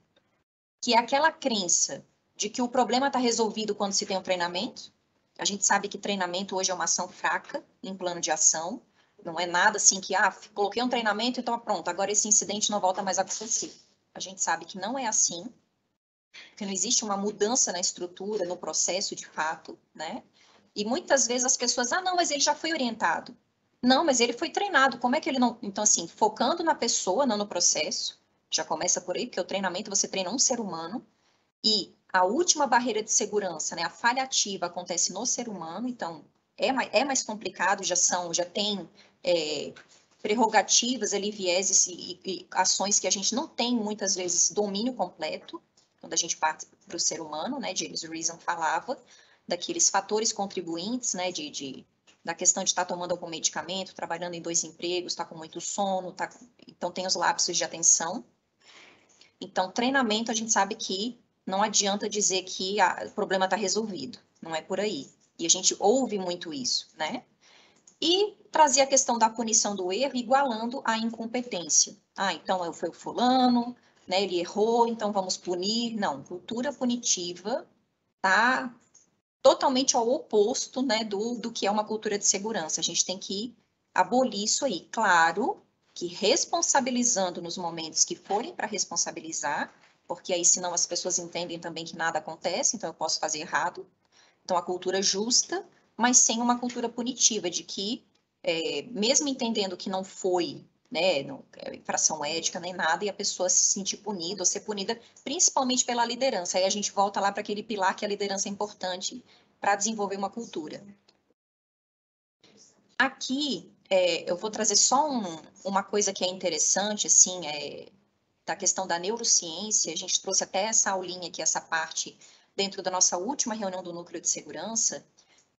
que é aquela crença de que o problema está resolvido quando se tem um treinamento. A gente sabe que treinamento hoje é uma ação fraca em plano de ação. Não é nada assim que, ah, coloquei um treinamento então pronto, agora esse incidente não volta mais a acontecer. A gente sabe que não é assim, que não existe uma mudança na estrutura, no processo de fato, né? E muitas vezes as pessoas, ah, não, mas ele já foi orientado. Não, mas ele foi treinado, como é que ele não. Então, assim, focando na pessoa, não no processo, já começa por aí, porque o treinamento você treina um ser humano, e a última barreira de segurança, né, a falha ativa acontece no ser humano, então é mais, é mais complicado, já são, já tem é, prerrogativas ali, vieses e, e, ações que a gente não tem muitas vezes domínio completo, quando a gente parte para o ser humano, né, James Reason falava, daqueles fatores contribuintes, né, de, de da questão de estar tá tomando algum medicamento, trabalhando em dois empregos, está com muito sono, tá, então tem os lapsos de atenção. Então, treinamento, a gente sabe que não adianta dizer que o problema está resolvido, não é por aí. E a gente ouve muito isso, né? E trazer a questão da punição do erro igualando a incompetência. Ah, então foi o fulano, né, ele errou, então vamos punir. Não, cultura punitiva tá totalmente ao oposto, né, do, do que é uma cultura de segurança. A gente tem que abolir isso aí. Claro que responsabilizando nos momentos que forem para responsabilizar, porque aí senão as pessoas entendem também que nada acontece, então eu posso fazer errado. Então a cultura justa, mas sem uma cultura punitiva de que é, mesmo entendendo que não foi né, não, é infração ética nem nada, e a pessoa se sentir punida ou ser punida, principalmente pela liderança. Aí a gente volta lá para aquele pilar que a liderança é importante para desenvolver uma cultura. Aqui, é, eu vou trazer só um, uma coisa que é interessante, assim, é, da questão da neurociência, a gente trouxe até essa aulinha aqui, essa parte, dentro da nossa última reunião do Núcleo de Segurança,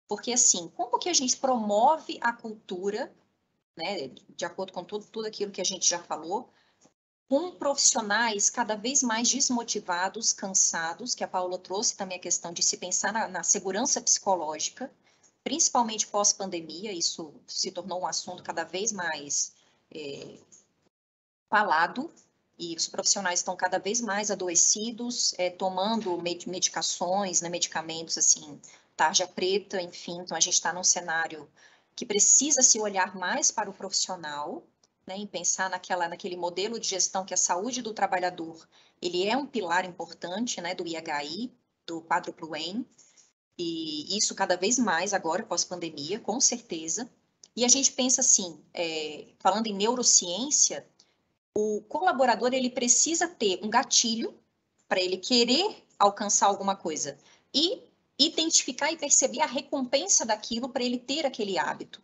porque, assim, como que a gente promove a cultura né, de acordo com tudo, tudo aquilo que a gente já falou, com profissionais cada vez mais desmotivados, cansados, que a Paula trouxe também a questão de se pensar na, na segurança psicológica, principalmente pós-pandemia, isso se tornou um assunto cada vez mais é, falado, e os profissionais estão cada vez mais adoecidos, é, tomando medicações, né, medicamentos assim, tarja preta, enfim, então a gente está num cenário que precisa se olhar mais para o profissional, né, em pensar naquela, naquele modelo de gestão que a saúde do trabalhador, ele é um pilar importante, né, do IHI, do quádruplo EM, e isso cada vez mais agora, pós-pandemia, com certeza. E a gente pensa assim, é, falando em neurociência, o colaborador, ele precisa ter um gatilho para ele querer alcançar alguma coisa. E identificar e perceber a recompensa daquilo para ele ter aquele hábito,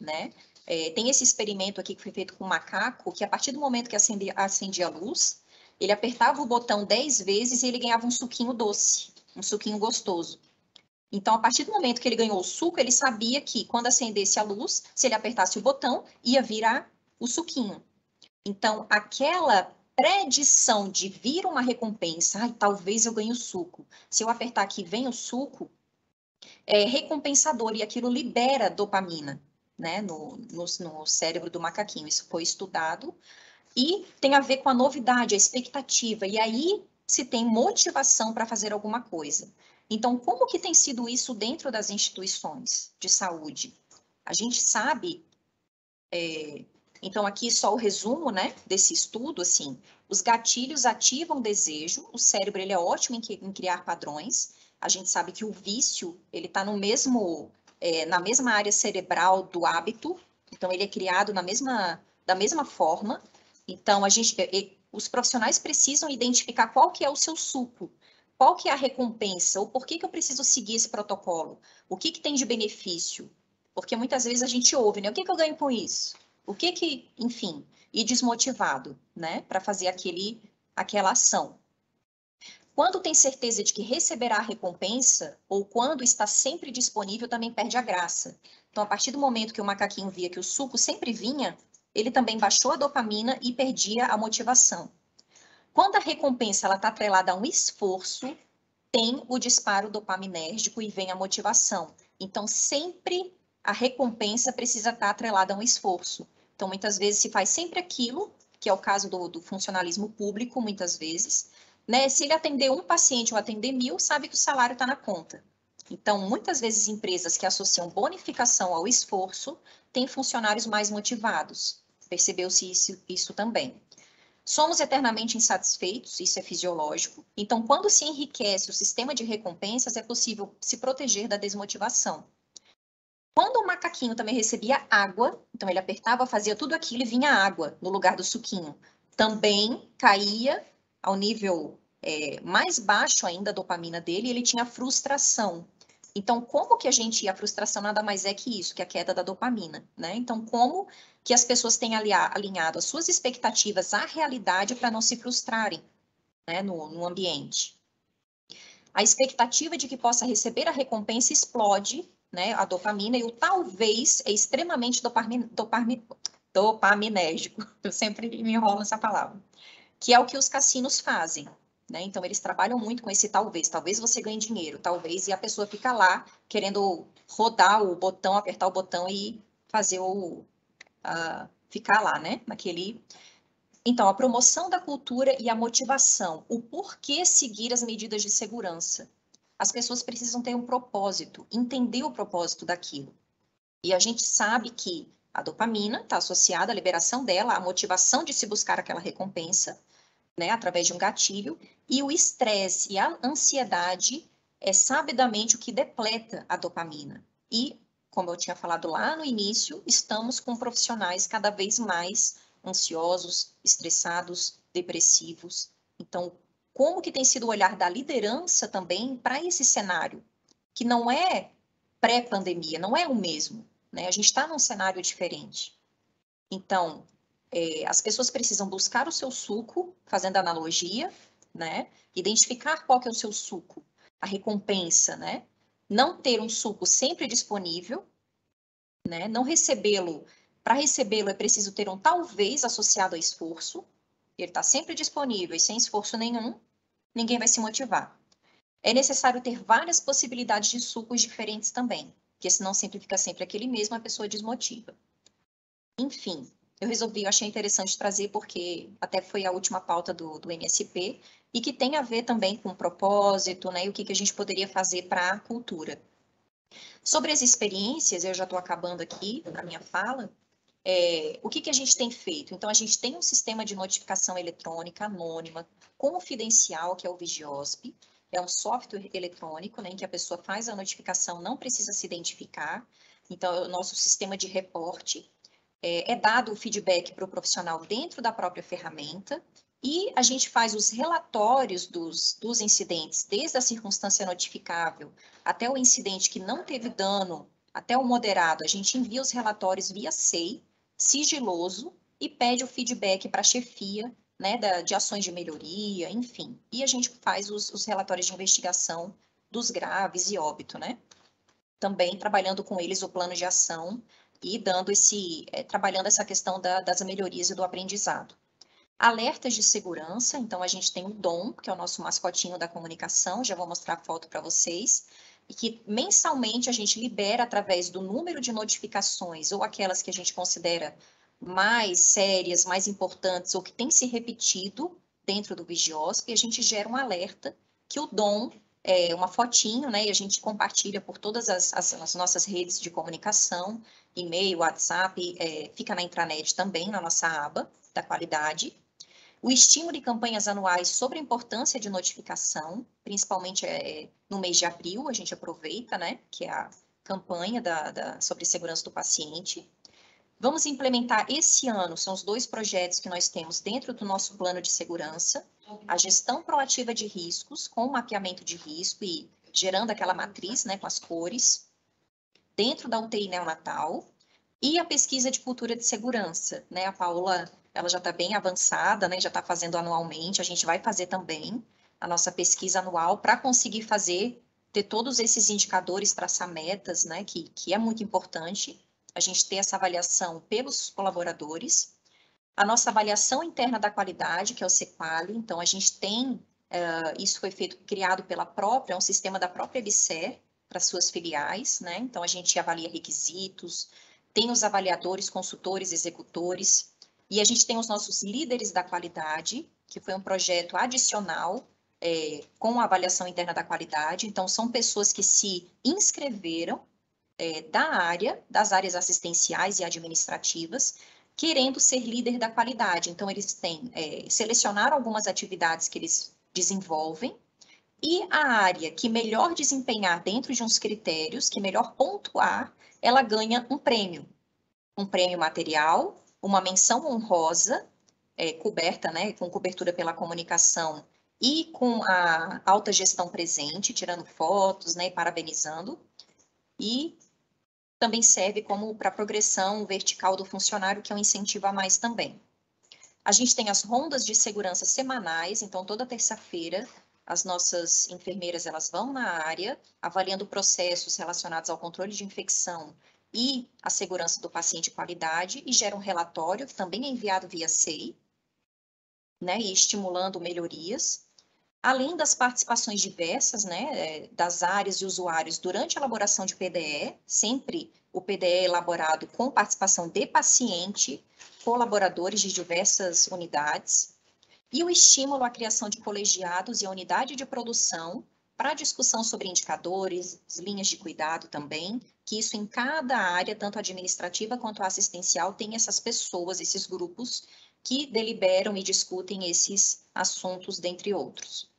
né? É, tem esse experimento aqui que foi feito com um macaco, que a partir do momento que acendia, acendia a luz, ele apertava o botão 10 vezes e ele ganhava um suquinho doce, um suquinho gostoso. Então, a partir do momento que ele ganhou o suco, ele sabia que quando acendesse a luz, se ele apertasse o botão, ia virar o suquinho. Então, aquela predição de vir uma recompensa, ai, talvez eu ganhe o suco. Se eu apertar aqui, vem o suco, é recompensador e aquilo libera dopamina, né, no, no, no cérebro do macaquinho. Isso foi estudado e tem a ver com a novidade, a expectativa. E aí se tem motivação para fazer alguma coisa. Então, como que tem sido isso dentro das instituições de saúde? A gente sabe é, então, aqui só o resumo, né, desse estudo, assim, os gatilhos ativam desejo, o cérebro, ele é ótimo em, em criar padrões, a gente sabe que o vício, ele está no mesmo, é, na mesma área cerebral do hábito, então ele é criado na mesma, da mesma forma, então a gente, os profissionais precisam identificar qual que é o seu suco, qual que é a recompensa, ou por que, que eu preciso seguir esse protocolo, o que, que tem de benefício, porque muitas vezes a gente ouve, né, o que, que eu ganho com isso? O que que, enfim, e desmotivado, né, para fazer aquele, aquela ação. Quando tem certeza de que receberá a recompensa, ou quando está sempre disponível, também perde a graça. Então, a partir do momento que o macaquinho via que o suco sempre vinha, ele também baixou a dopamina e perdia a motivação. Quando a recompensa está atrelada a um esforço, tem o disparo dopaminérgico e vem a motivação. Então, sempre a recompensa precisa estar atrelada a um esforço. Então, muitas vezes se faz sempre aquilo, que é o caso do, do funcionalismo público, muitas vezes. Né? Se ele atender um paciente ou atender mil, sabe que o salário está na conta. Então, muitas vezes empresas que associam bonificação ao esforço têm funcionários mais motivados. Percebeu-se isso, isso também. Somos eternamente insatisfeitos, isso é fisiológico. Então, quando se enriquece o sistema de recompensas, é possível se proteger da desmotivação. Quando macaquinho saquinho também recebia água, então ele apertava, fazia tudo aquilo e vinha água no lugar do suquinho. Também caía ao nível é, mais baixo ainda a dopamina dele, ele tinha frustração. Então, como que a gente, a frustração nada mais é que isso, que a queda da dopamina, né? Então, como que as pessoas têm alinhado as suas expectativas à realidade para não se frustrarem, né, no, no ambiente. A expectativa de que possa receber a recompensa explode, né, a dopamina, e o talvez é extremamente dopamin, dopamin, dopaminérgico, eu sempre me enrolo nessa palavra, que é o que os cassinos fazem, né? Então, eles trabalham muito com esse talvez. Talvez você ganhe dinheiro, talvez, e a pessoa fica lá querendo rodar o botão, apertar o botão e fazer o. Uh, ficar lá, né? Naquele. Então, a promoção da cultura e a motivação. O porquê seguir as medidas de segurança. As pessoas precisam ter um propósito, entender o propósito daquilo. E a gente sabe que a dopamina está associada à liberação dela, à motivação de se buscar aquela recompensa né, através de um gatilho, e o estresse e a ansiedade é sabidamente o que depleta a dopamina. E, como eu tinha falado lá no início, estamos com profissionais cada vez mais ansiosos, estressados, depressivos. Então, como que tem sido o olhar da liderança também para esse cenário, que não é pré-pandemia, não é o mesmo, né? A gente está num cenário diferente. Então, é, as pessoas precisam buscar o seu suco, fazendo analogia, né? Identificar qual que é o seu suco, a recompensa, né? Não ter um suco sempre disponível, né? Não recebê-lo. Para recebê-lo é preciso ter um talvez associado a esforço. Ele está sempre disponível e sem esforço nenhum, ninguém vai se motivar. É necessário ter várias possibilidades de sucos diferentes também, porque senão sempre fica sempre aquele mesmo, a pessoa desmotiva. Enfim, eu resolvi, eu achei interessante trazer porque até foi a última pauta do, do MSP e que tem a ver também com o propósito, né, e o que, que a gente poderia fazer para a cultura. Sobre as experiências, eu já estou acabando aqui na minha fala, é, o que, que a gente tem feito? Então, a gente tem um sistema de notificação eletrônica anônima, confidencial, que é o Vigiosp, é um software eletrônico, né, em que a pessoa faz a notificação, não precisa se identificar, então, é o nosso sistema de reporte, é, é dado o feedback para o profissional dentro da própria ferramenta e a gente faz os relatórios dos, dos incidentes, desde a circunstância notificável até o incidente que não teve dano, até o moderado. A gente envia os relatórios via SEI, sigiloso, e pede o feedback para a chefia né, da, de ações de melhoria, enfim. E a gente faz os, os relatórios de investigação dos graves e óbito, né? Também trabalhando com eles o plano de ação e dando esse, é, trabalhando essa questão da, das melhorias e do aprendizado. Alertas de segurança, então a gente tem o DOM, que é o nosso mascotinho da comunicação, já vou mostrar a foto para vocês, e que mensalmente a gente libera através do número de notificações ou aquelas que a gente considera mais sérias, mais importantes ou que tem se repetido dentro do Vigiosp, a gente gera um alerta que o DOM é uma fotinho, né, e a gente compartilha por todas as, as, as nossas redes de comunicação, e-mail, WhatsApp, é, fica na intranet também, na nossa aba da qualidade. O estímulo de campanhas anuais sobre a importância de notificação, principalmente é, no mês de abril, a gente aproveita, né, que é a campanha da, da, sobre segurança do paciente. Vamos implementar esse ano, são os dois projetos que nós temos dentro do nosso plano de segurança, a gestão proativa de riscos, com mapeamento de risco e gerando aquela matriz, né, com as cores, dentro da UTI neonatal e a pesquisa de cultura de segurança, né? A Paula, ela já está bem avançada, né? Já está fazendo anualmente, a gente vai fazer também a nossa pesquisa anual para conseguir fazer, ter todos esses indicadores, traçar metas, né? Que, que é muito importante a gente ter essa avaliação pelos colaboradores. A nossa avaliação interna da qualidade, que é o CEQUALI, então a gente tem, uh, isso foi feito, criado pela própria, é um sistema da própria EBSER, para suas filiais, né? Então a gente avalia requisitos, tem os avaliadores, consultores, executores, e a gente tem os nossos líderes da qualidade, que foi um projeto adicional é, com a avaliação interna da qualidade. Então, são pessoas que se inscreveram é, da área, das áreas assistenciais e administrativas, querendo ser líder da qualidade. Então, eles têm, é, selecionaram algumas atividades que eles desenvolvem e a área que melhor desempenhar dentro de uns critérios, que melhor pontuar, ela ganha um prêmio. Um prêmio material, uma menção honrosa, é, coberta, né, com cobertura pela comunicação e com a alta gestão presente, tirando fotos, né, parabenizando, e também serve como para progressão vertical do funcionário, que é um incentivo a mais também. A gente tem as rondas de segurança semanais, então toda terça-feira as nossas enfermeiras elas vão na área, avaliando processos relacionados ao controle de infecção e a segurança do paciente e qualidade, e gera um relatório que também é enviado via SEI, né, e estimulando melhorias. Além das participações diversas, né, é, das áreas e usuários durante a elaboração de PDE, sempre o PDE elaborado com participação de paciente, colaboradores de diversas unidades, e o estímulo à criação de colegiados e a unidade de produção para discussão sobre indicadores, linhas de cuidado também, que isso em cada área, tanto administrativa quanto assistencial, tem essas pessoas, esses grupos que deliberam e discutem esses assuntos, dentre outros.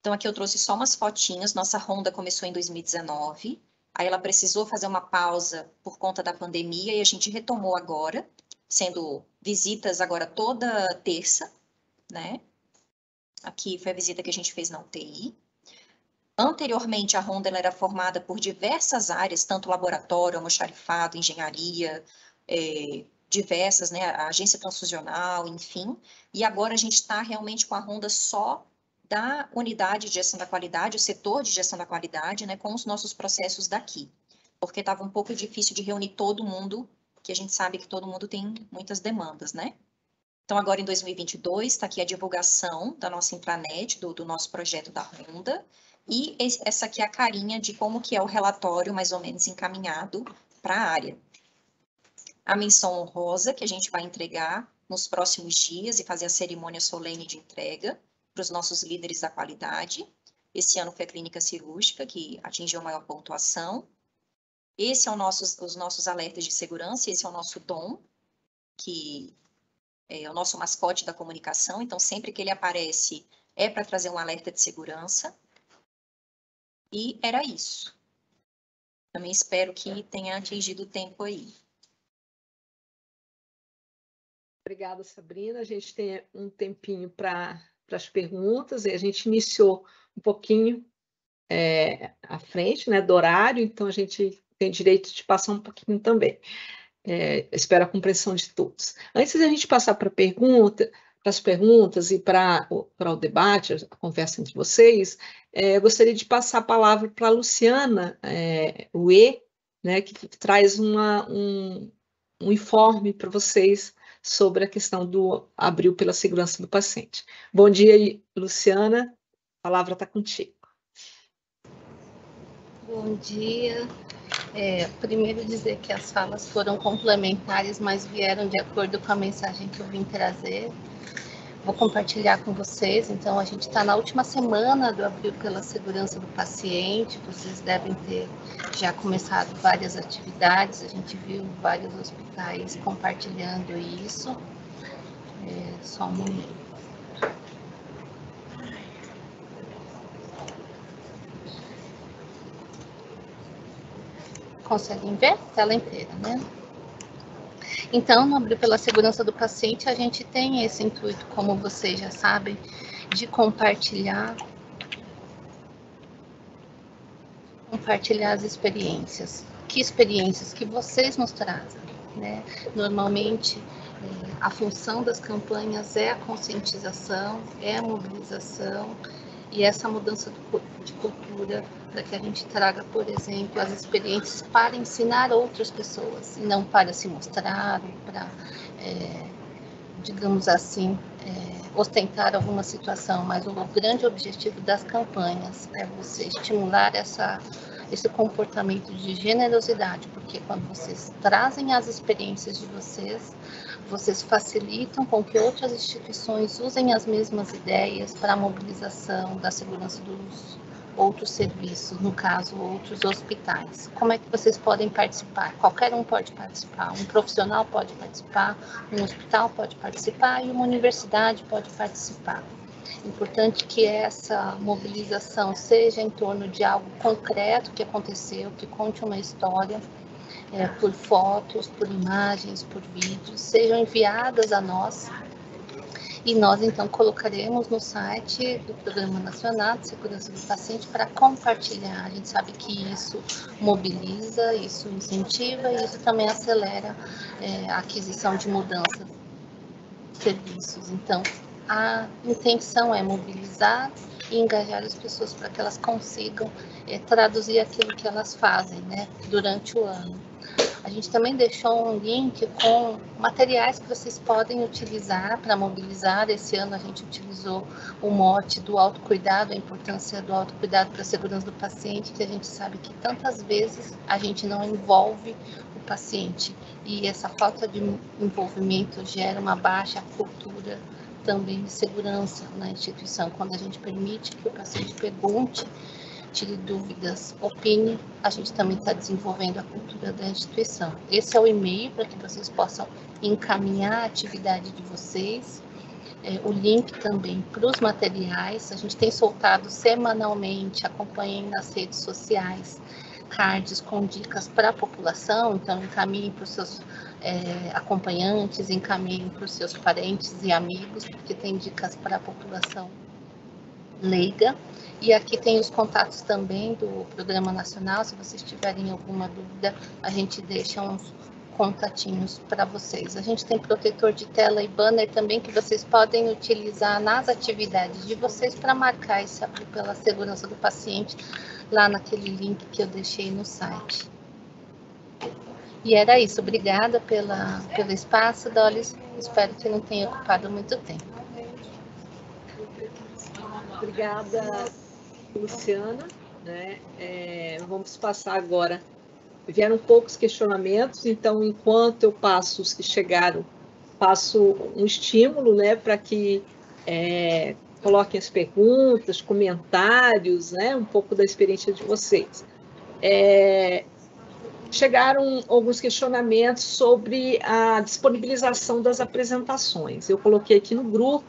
Então, aqui eu trouxe só umas fotinhas. Nossa ronda começou em 2019, aí ela precisou fazer uma pausa por conta da pandemia e a gente retomou agora, sendo visitas agora toda terça, né? Aqui foi a visita que a gente fez na UTI. Anteriormente, a Ronda era formada por diversas áreas, tanto laboratório, almoxarifado, engenharia, é, diversas, né, a agência transfusional, enfim. E agora a gente está realmente com a Ronda só da unidade de gestão da qualidade, o setor de gestão da qualidade, né, com os nossos processos daqui. Porque estava um pouco difícil de reunir todo mundo, que a gente sabe que todo mundo tem muitas demandas, né? Então, agora em 2022, está aqui a divulgação da nossa intranet, do, do nosso projeto da Ronda, e essa aqui é a carinha de como que é o relatório, mais ou menos encaminhado para a área. A menção honrosa, que a gente vai entregar nos próximos dias e fazer a cerimônia solene de entrega para os nossos líderes da qualidade. Esse ano foi a clínica cirúrgica, que atingiu a maior pontuação. Esse é o nosso, os nossos alertas de segurança, esse é o nosso dom, que é o nosso mascote da comunicação, então sempre que ele aparece é para trazer um alerta de segurança. E era isso. Também espero que tenha atingido o tempo aí. Obrigada, Sabrina. A gente tem um tempinho para as perguntas e a gente iniciou um pouquinho é, à frente né, do horário, então a gente tem direito de passar um pouquinho também. É, espero a compreensão de todos. Antes da gente passar para pergunta, para as perguntas e para, o debate, a conversa entre vocês, é, eu gostaria de passar a palavra para a Luciana é, Ue, né, que traz uma, um, um informe para vocês sobre a questão do abril pela segurança do paciente. Bom dia, Luciana, a palavra está contigo. Bom dia, é, primeiro dizer que as falas foram complementares, mas vieram de acordo com a mensagem que eu vim trazer. Vou compartilhar com vocês. Então, a gente está na última semana do Abril pela Segurança do Paciente. Vocês devem ter já começado várias atividades. A gente viu vários hospitais compartilhando isso. É, só um momento. Conseguem ver? Tela inteira, né? Então, no Abril pela Segurança do Paciente, a gente tem esse intuito, como vocês já sabem, de compartilhar compartilhar as experiências. Que experiências que vocês nos trazem, né? Normalmente, é, a função das campanhas é a conscientização, é a mobilização e essa mudança de cultura para que a gente traga, por exemplo, as experiências para ensinar outras pessoas, e não para se mostrar, para, é, digamos assim, é, ostentar alguma situação, mas o grande objetivo das campanhas é você estimular essa, esse comportamento de generosidade, porque quando vocês trazem as experiências de vocês, vocês facilitam com que outras instituições usem as mesmas ideias para a mobilização da segurança dos outros serviços, no caso, outros hospitais. Como é que vocês podem participar? Qualquer um pode participar, um profissional pode participar, um hospital pode participar e uma universidade pode participar. Importante que essa mobilização seja em torno de algo concreto que aconteceu, que conte uma história, é, por fotos, por imagens, por vídeos, sejam enviadas a nós e nós então colocaremos no site do Programa Nacional de Segurança do Paciente para compartilhar. A gente sabe que isso mobiliza, isso incentiva e isso também acelera é, a aquisição de mudanças de serviços. Então, a intenção é mobilizar e engajar as pessoas para que elas consigam é, traduzir aquilo que elas fazem né, durante o ano. A gente também deixou um link com materiais que vocês podem utilizar para mobilizar. Esse ano a gente utilizou o mote do autocuidado, a importância do autocuidado para a segurança do paciente, que a gente sabe que tantas vezes a gente não envolve o paciente e essa falta de envolvimento gera uma baixa cultura também de segurança na instituição. Quando a gente permite que o paciente pergunte tire dúvidas, opine. A gente também está desenvolvendo a cultura da instituição. Esse é o e-mail para que vocês possam encaminhar a atividade de vocês. É, o link também para os materiais. A gente tem soltado semanalmente, acompanhem nas redes sociais, cards com dicas para a população. Então, encaminhem para os seus é, acompanhantes, encaminhem para os seus parentes e amigos, porque tem dicas para a população leiga. E aqui tem os contatos também do Programa Nacional. Se vocês tiverem alguma dúvida, a gente deixa uns contatinhos para vocês. A gente tem protetor de tela e banner também que vocês podem utilizar nas atividades de vocês para marcar esse apelo pela segurança do paciente lá naquele link que eu deixei no site. E era isso. Obrigada pela, pelo espaço, Dolis. Espero que não tenha ocupado muito tempo. Obrigada, Luciana. Né? É, vamos passar agora. Vieram poucos questionamentos, então, enquanto eu passo os que chegaram, passo um estímulo né, para que é, coloquem as perguntas, comentários, né, um pouco da experiência de vocês. É, chegaram alguns questionamentos sobre a disponibilização das apresentações. Eu coloquei aqui no grupo,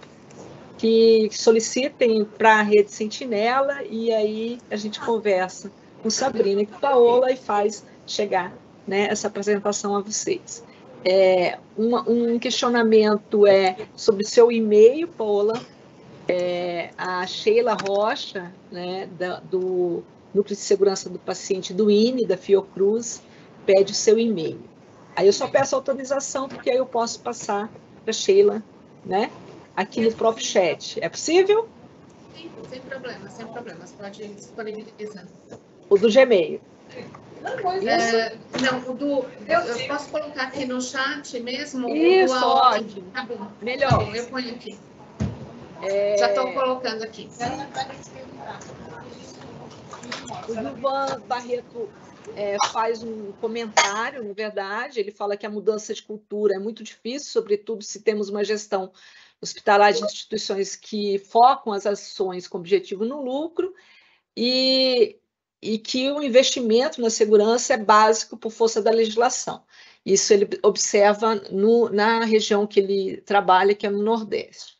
que solicitem para a Rede Sentinela e aí a gente conversa com Sabrina e com Paola e faz chegar né, essa apresentação a vocês. É, uma, um questionamento é sobre seu e-mail, Paola. É, a Sheila Rocha, né, da, do Núcleo de Segurança do Paciente do INE, da Fiocruz, pede o seu e-mail. Aí eu só peço autorização, porque aí eu posso passar para Sheila, né? Aqui no próprio chat. É possível? Sim, sem problema, sem problemas. Pode disponibilizar. O do Gmail. É, não, o do. Eu, eu, posso colocar aqui no chat mesmo? Isso, ótimo. Tá bom. Melhor. Tá bom, eu ponho aqui. É... Já estou colocando aqui. O Ivan Barreto é, faz um comentário, na verdade, ele fala que a mudança de cultura é muito difícil, sobretudo se temos uma gestão hospitalar de instituições que focam as ações com objetivo no lucro e, e que o investimento na segurança é básico por força da legislação. Isso ele observa no, na região que ele trabalha, que é no Nordeste.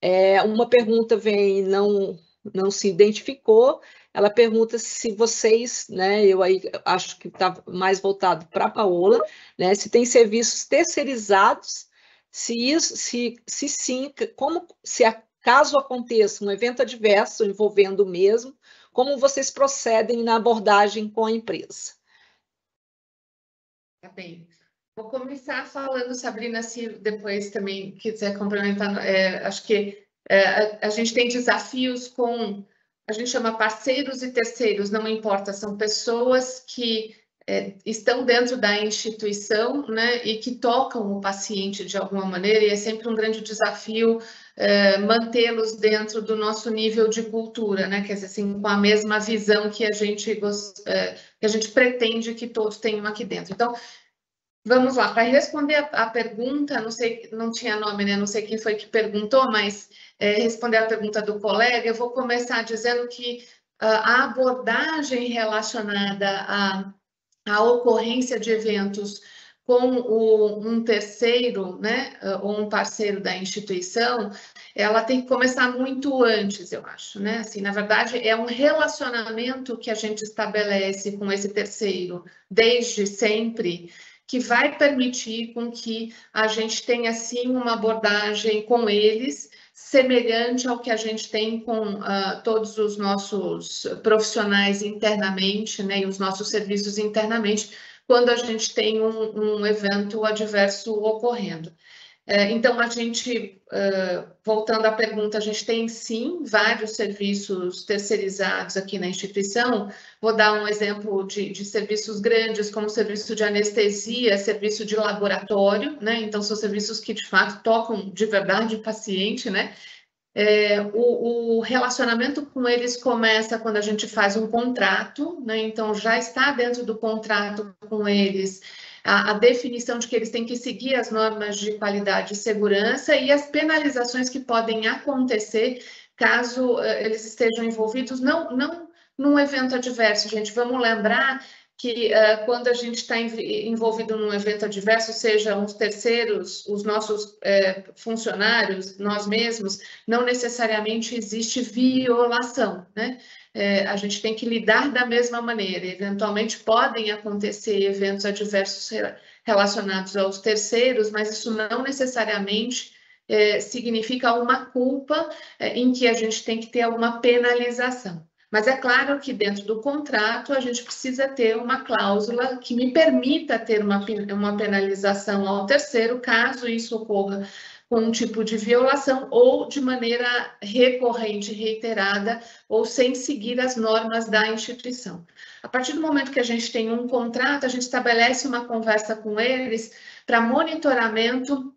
É, uma pergunta vem, não, não se identificou, ela pergunta se vocês, né, eu aí acho que está mais voltado para a Paola, né, se tem serviços terceirizados se isso, se, se sim, como se caso aconteça um evento adverso envolvendo o mesmo, como vocês procedem na abordagem com a empresa? Tá bem. Vou começar falando, Sabrina, se depois também quiser complementar. É, acho que é, a, a, gente tem desafios com, a gente chama parceiros e terceiros, não importa, são pessoas que é, estão dentro da instituição né, e que tocam o paciente de alguma maneira, e é sempre um grande desafio é, mantê-los dentro do nosso nível de cultura, né, quer dizer, assim, com a mesma visão que a gente, é, que a gente pretende que todos tenham aqui dentro. Então, vamos lá, para responder a, a, pergunta, não sei, não tinha nome, né, não sei quem foi que perguntou, mas é, responder a pergunta do colega, eu vou começar dizendo que uh, a abordagem relacionada a a ocorrência de eventos com o, um terceiro, né, ou um parceiro da instituição, ela tem que começar muito antes, eu acho, né? Assim, na verdade, é um relacionamento que a gente estabelece com esse terceiro desde sempre, que vai permitir com que a gente tenha sim uma abordagem com eles semelhante ao que a gente tem com uh, todos os nossos profissionais internamente, né, e os nossos serviços internamente, quando a gente tem um, um evento adverso ocorrendo. É, então, a gente, voltando à pergunta, a gente tem sim vários serviços terceirizados aqui na instituição. Vou dar um exemplo de, de serviços grandes, como serviço de anestesia, serviço de laboratório, né? Então, são serviços que de fato tocam de verdade o paciente, né? É, o, o, relacionamento com eles começa quando a gente faz um contrato, né? Então, já está dentro do contrato com eles a, a, definição de que eles têm que seguir as normas de qualidade e segurança e as penalizações que podem acontecer caso uh, eles estejam envolvidos, não, não num evento adverso, gente. Vamos lembrar que uh, quando a gente está envolvido num evento adverso, sejam os terceiros, os nossos uh, funcionários, nós mesmos, não necessariamente existe violação, né? Uh, a gente tem que lidar da mesma maneira. Eventualmente podem acontecer eventos adversos relacionados aos terceiros, mas isso não necessariamente significa uma culpa em que a gente tem que ter alguma penalização. Mas é claro que dentro do contrato a gente precisa ter uma cláusula que me permita ter uma, uma penalização ao terceiro, caso isso ocorra com um tipo de violação ou de maneira recorrente, reiterada, ou sem seguir as normas da instituição. A partir do momento que a gente tem um contrato, a gente estabelece uma conversa com eles para monitoramento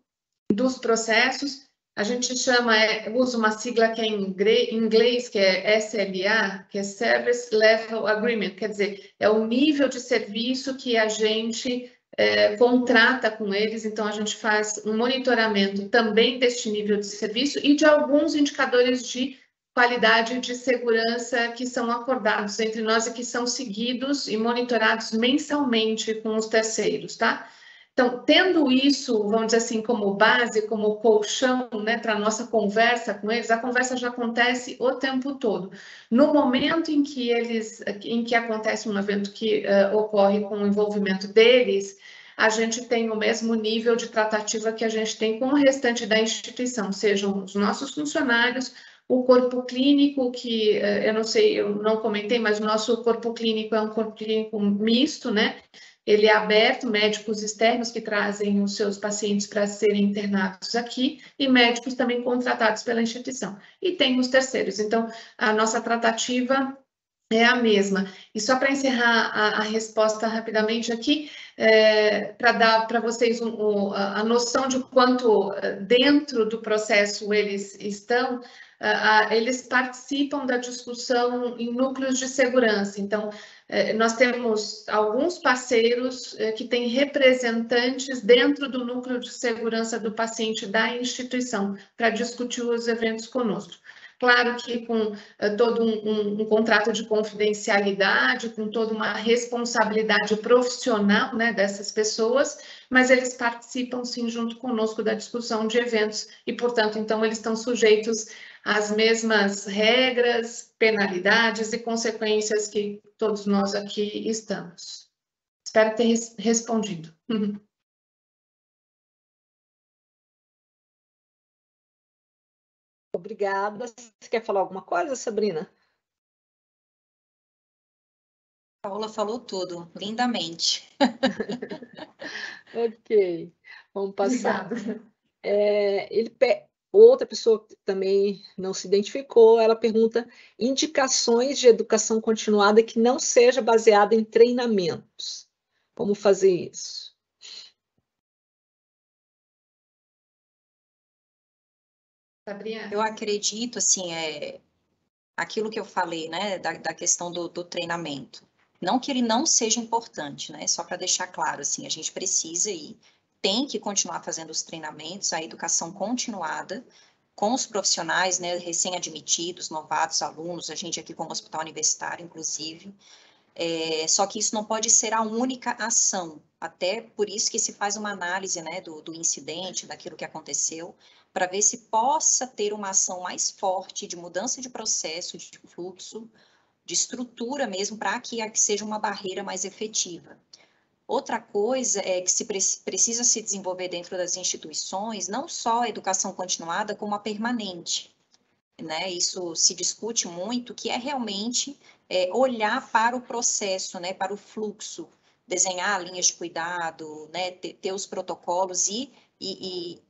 dos processos a gente chama, é, usa uma sigla que é em inglês, que é SLA, que é Service Level Agreement, quer dizer, é o nível de serviço que a gente é, contrata com eles, então a gente faz um monitoramento também deste nível de serviço e de alguns indicadores de qualidade de segurança que são acordados entre nós e que são seguidos e monitorados mensalmente com os terceiros, tá? Então, tendo isso, vamos dizer assim, como base, como colchão, né, para a nossa conversa com eles, a conversa já acontece o tempo todo. No momento em que eles, em que acontece um evento que uh, ocorre com o envolvimento deles, a gente tem o mesmo nível de tratativa que a gente tem com o restante da instituição, sejam os nossos funcionários, o corpo clínico, que uh, eu não sei, eu não comentei, mas o nosso corpo clínico é um corpo clínico misto, né? Ele é aberto, médicos externos que trazem os seus pacientes para serem internados aqui e médicos também contratados pela instituição. E tem os terceiros. Então, a nossa tratativa é a mesma. E só para encerrar a, a, resposta rapidamente aqui, é, para dar para vocês um, um, a noção de quanto eh, dentro do processo eles estão, eles participam da discussão em núcleos de segurança. Então, é, nós temos alguns parceiros é, que têm representantes dentro do núcleo de segurança do paciente da instituição para discutir os eventos conosco. Claro que com uh, todo um, um, um, contrato de confidencialidade, com toda uma responsabilidade profissional né, dessas pessoas, mas eles participam sim junto conosco da discussão de eventos e, portanto, então eles estão sujeitos as mesmas regras, penalidades e consequências que todos nós aqui estamos. Espero ter respondido. Obrigada. Você quer falar alguma coisa, Sabrina? Paula falou tudo, lindamente. ok, vamos passar. É, ele, Outra pessoa que também não se identificou, ela pergunta indicações de educação continuada que não seja baseada em treinamentos. Como fazer isso? Sabrina? Eu acredito, assim, é aquilo que eu falei, né, da, da questão do, do treinamento. Não que ele não seja importante, né, só para deixar claro, assim, a gente precisa ir tem que continuar fazendo os treinamentos, a educação continuada com os profissionais, né, recém-admitidos, novatos, alunos, a gente aqui como hospital universitário, inclusive, É, só que isso não pode ser a única ação, até por isso que se faz uma análise né, do, do incidente, daquilo que aconteceu, para ver se possa ter uma ação mais forte de mudança de processo, de fluxo, de estrutura mesmo, para que, que seja uma barreira mais efetiva. Outra coisa é que se precisa se desenvolver dentro das instituições, não só a educação continuada, como a permanente. Né? Isso se discute muito, que é realmente é, olhar para o processo, né, para o fluxo, desenhar linhas de cuidado, né, ter, ter os protocolos e, e, e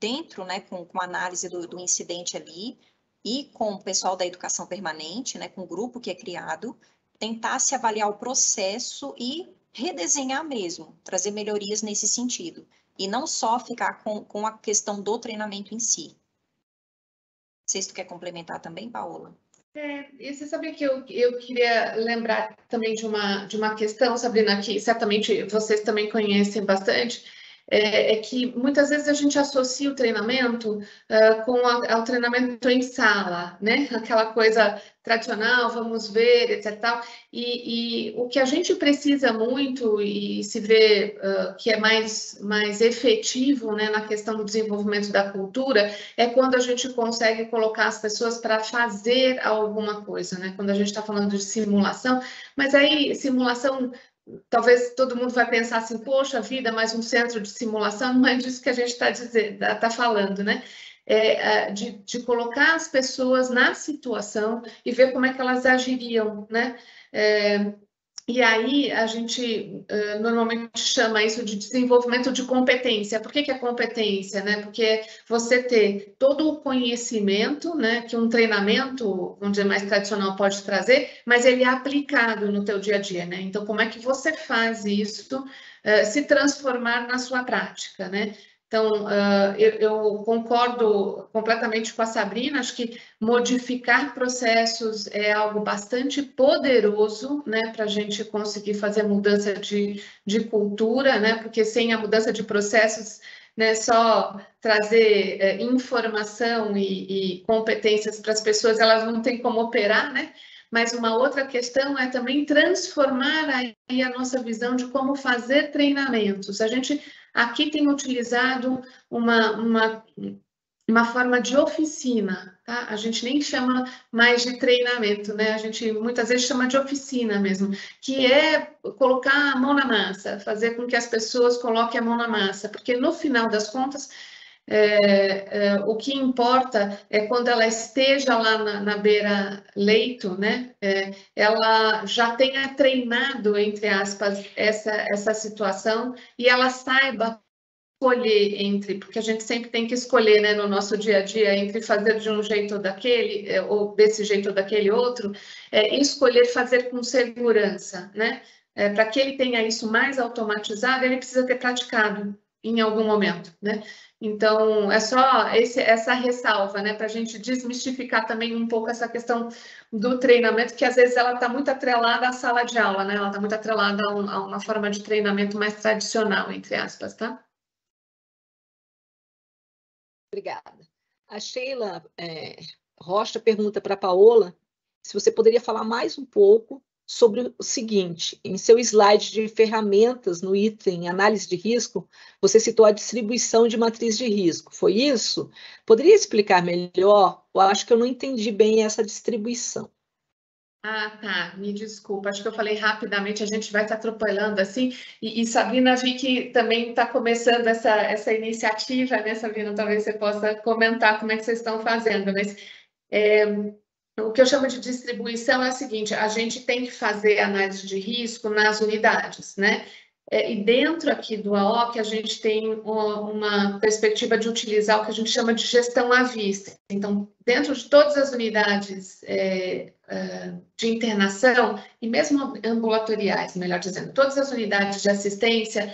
dentro, né, com, com análise do, do, incidente ali e com o pessoal da educação permanente, né, com o grupo que é criado, tentar se avaliar o processo e redesenhar mesmo, trazer melhorias nesse sentido. E não só ficar com, com a questão do treinamento em si. Não sei se tu quer complementar também, Paola. É, e você sabia que eu, eu queria lembrar também de uma, de uma questão, Sabrina, que certamente vocês também conhecem bastante, é, é que muitas vezes a gente associa o treinamento uh, com a, treinamento em sala, né? Aquela coisa tradicional, vamos ver, etc. Tal. E, e o que a gente precisa muito e se vê uh, que é mais, mais efetivo né, na questão do desenvolvimento da cultura é quando a gente consegue colocar as pessoas para fazer alguma coisa, né? Quando a gente está falando de simulação, mas aí simulação talvez todo mundo vai pensar assim, poxa vida, mais um centro de simulação, não é disso que a gente está tá falando, né? É, é, de, de, colocar as pessoas na situação e ver como é que elas agiriam, né? É, e aí a gente uh, normalmente chama isso de desenvolvimento de competência. Por que, que é competência? Né? Porque você ter todo o conhecimento né, que um treinamento, vamos dizer, mais tradicional pode trazer, mas ele é aplicado no teu dia a dia. Né? Então, como é que você faz isso uh, se transformar na sua prática? Né? Então, eu, eu, concordo completamente com a Sabrina, acho que modificar processos é algo bastante poderoso, né, para a gente conseguir fazer mudança de, de cultura, né, porque sem a mudança de processos, né, só trazer é, informação e, e competências para as pessoas, elas não têm como operar, né, mas uma outra questão é também transformar aí a nossa visão de como fazer treinamentos. A gente aqui tem utilizado uma, uma, uma forma de oficina, tá? A gente nem chama mais de treinamento, né? A gente muitas vezes chama de oficina mesmo, que é colocar a mão na massa, fazer com que as pessoas coloquem a mão na massa, porque no final das contas é, é, o que importa é quando ela esteja lá na, na beira leito, né? É, ela já tenha treinado, entre aspas, essa, essa situação e ela saiba escolher entre, porque a gente sempre tem que escolher, né, no nosso dia a dia, entre fazer de um jeito ou daquele, é, ou desse jeito ou daquele outro, é, escolher fazer com segurança, né? É, Para que ele tenha isso mais automatizado, ele precisa ter praticado em algum momento, né? Então, é só esse, essa ressalva, né, para a gente desmistificar também um pouco essa questão do treinamento, que às vezes ela está muito atrelada à sala de aula, né? Ela está muito atrelada a, um, a, uma forma de treinamento mais tradicional, entre aspas, tá? Obrigada. A Sheila é, Rocha pergunta para a Paola se você poderia falar mais um pouco sobre o seguinte: em seu slide de ferramentas no item análise de risco, você citou a distribuição de matriz de risco. Foi isso? Poderia explicar melhor? Eu acho que eu não entendi bem essa distribuição. Ah, tá. Me desculpa, acho que eu falei rapidamente, a gente vai estar atropelando assim. E, e Sabrina, vi que também está começando essa, essa iniciativa, né, Sabrina? Talvez você possa comentar como é que vocês estão fazendo, mas é, o que eu chamo de distribuição é o seguinte: a gente tem que fazer análise de risco nas unidades, né? É, e dentro aqui do AOC, a gente tem uma perspectiva de utilizar o que a gente chama de gestão à vista. Então, dentro de todas as unidades é, é, de internação, e mesmo ambulatoriais, melhor dizendo, todas as unidades de assistência,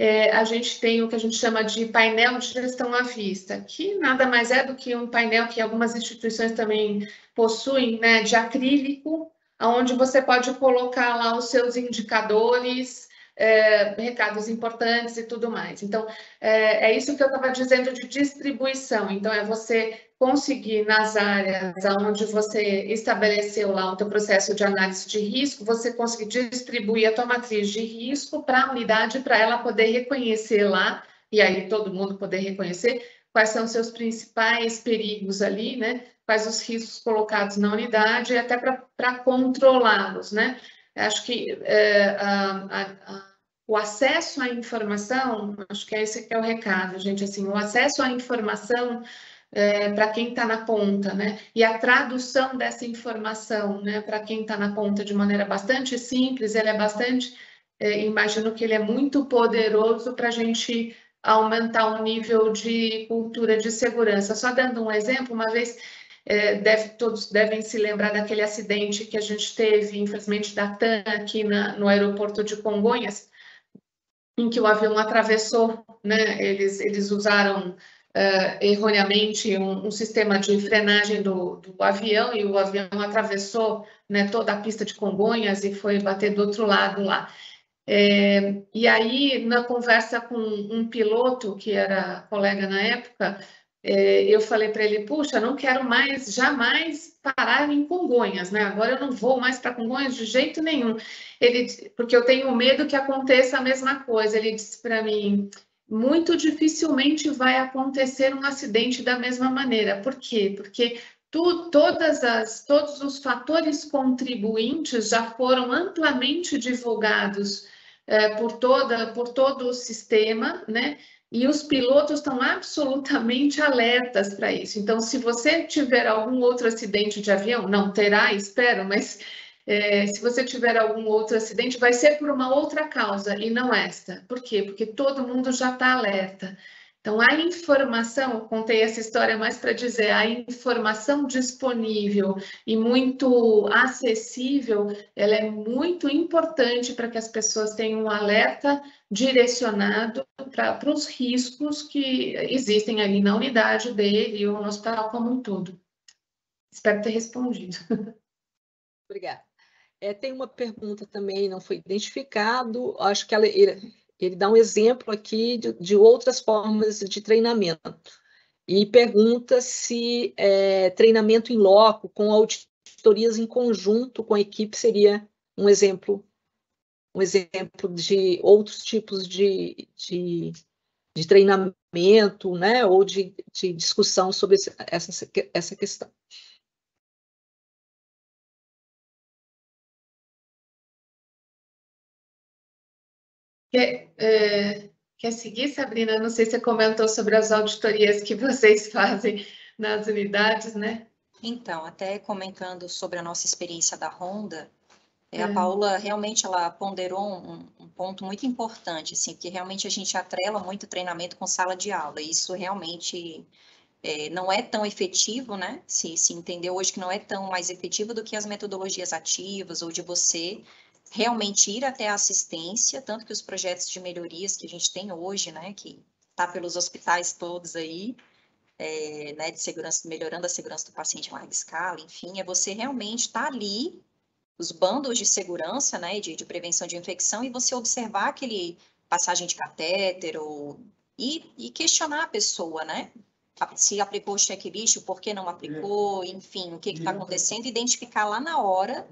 é, a gente tem o que a gente chama de painel de gestão à vista, que nada mais é do que um painel que algumas instituições também possuem, né, de acrílico, onde você pode colocar lá os seus indicadores, é, recados importantes e tudo mais. Então, é, é isso que eu estava dizendo de distribuição. Então, é você conseguir nas áreas onde você estabeleceu lá o teu processo de análise de risco, você conseguir distribuir a tua matriz de risco para a unidade, para ela poder reconhecer lá, e aí todo mundo poder reconhecer quais são os seus principais perigos ali, né? Quais os riscos colocados na unidade, e até para controlá-los, né? Acho que é, a, a, o acesso à informação, acho que é esse que é o recado, gente, assim, o acesso à informação é, para quem está na ponta, né? E a tradução dessa informação, né, para quem está na ponta de maneira bastante simples, ele é bastante, é, imagino que ele é muito poderoso para a gente aumentar o nível de cultura de segurança. Só dando um exemplo, uma vez é, deve, todos devem se lembrar daquele acidente que a gente teve, infelizmente, da TAM aqui na, no aeroporto de Congonhas, em que o avião atravessou, né? Eles, eles usaram uh, erroneamente um, um, sistema de frenagem do, do, avião e o avião atravessou né, toda a pista de Congonhas e foi bater do outro lado lá. É, e aí, na conversa com um piloto, que era colega na época, é, eu falei para ele, puxa, não quero mais, jamais parar em Congonhas, né? Agora eu não vou mais para Congonhas de jeito nenhum. Ele, porque eu tenho medo que aconteça a mesma coisa. Ele disse para mim, muito dificilmente vai acontecer um acidente da mesma maneira. Por quê? Porque tu, todas as, todos os fatores contribuintes já foram amplamente divulgados é, por, toda, por todo o sistema, né? E os pilotos estão absolutamente alertas para isso. Então, se você tiver algum outro acidente de avião, não terá, espero, mas é, se você tiver algum outro acidente, vai ser por uma outra causa e não esta. Por quê? Porque todo mundo já está alerta. Então, a informação, eu contei essa história mais para dizer, a informação disponível e muito acessível, ela é muito importante para que as pessoas tenham um alerta direcionado para os riscos que existem ali na unidade dele ou no hospital como um todo. Espero ter respondido. Obrigada. É, tem uma pergunta também, não foi identificado, acho que ela, ele, ele dá um exemplo aqui de, de, outras formas de treinamento. E pergunta se é, treinamento em loco, com auditorias em conjunto com a equipe, seria um exemplo, um exemplo de outros tipos de, de, de treinamento, né, ou de, de discussão sobre essa, essa questão. Quer, é, quer seguir, Sabrina? Não sei se você comentou sobre as auditorias que vocês fazem nas unidades, né? Então, até comentando sobre a nossa experiência da Honda, é. a Paula realmente ela ponderou um, um, ponto muito importante, assim, porque realmente a gente atrela muito treinamento com sala de aula, e isso realmente é, não é tão efetivo, né? Se, se entendeu hoje que não é tão mais efetivo do que as metodologias ativas ou de você realmente ir até a assistência, tanto que os projetos de melhorias que a gente tem hoje, né, que está pelos hospitais todos aí, é, né, de segurança, melhorando a segurança do paciente em larga escala, enfim, é você realmente estar tá ali, os bandos de segurança, né, de, de, prevenção de infecção, e você observar aquele passagem de catéter, ou, e, e questionar a pessoa, né, se aplicou o checklist, por que não aplicou, enfim, o que está acontecendo, identificar lá na hora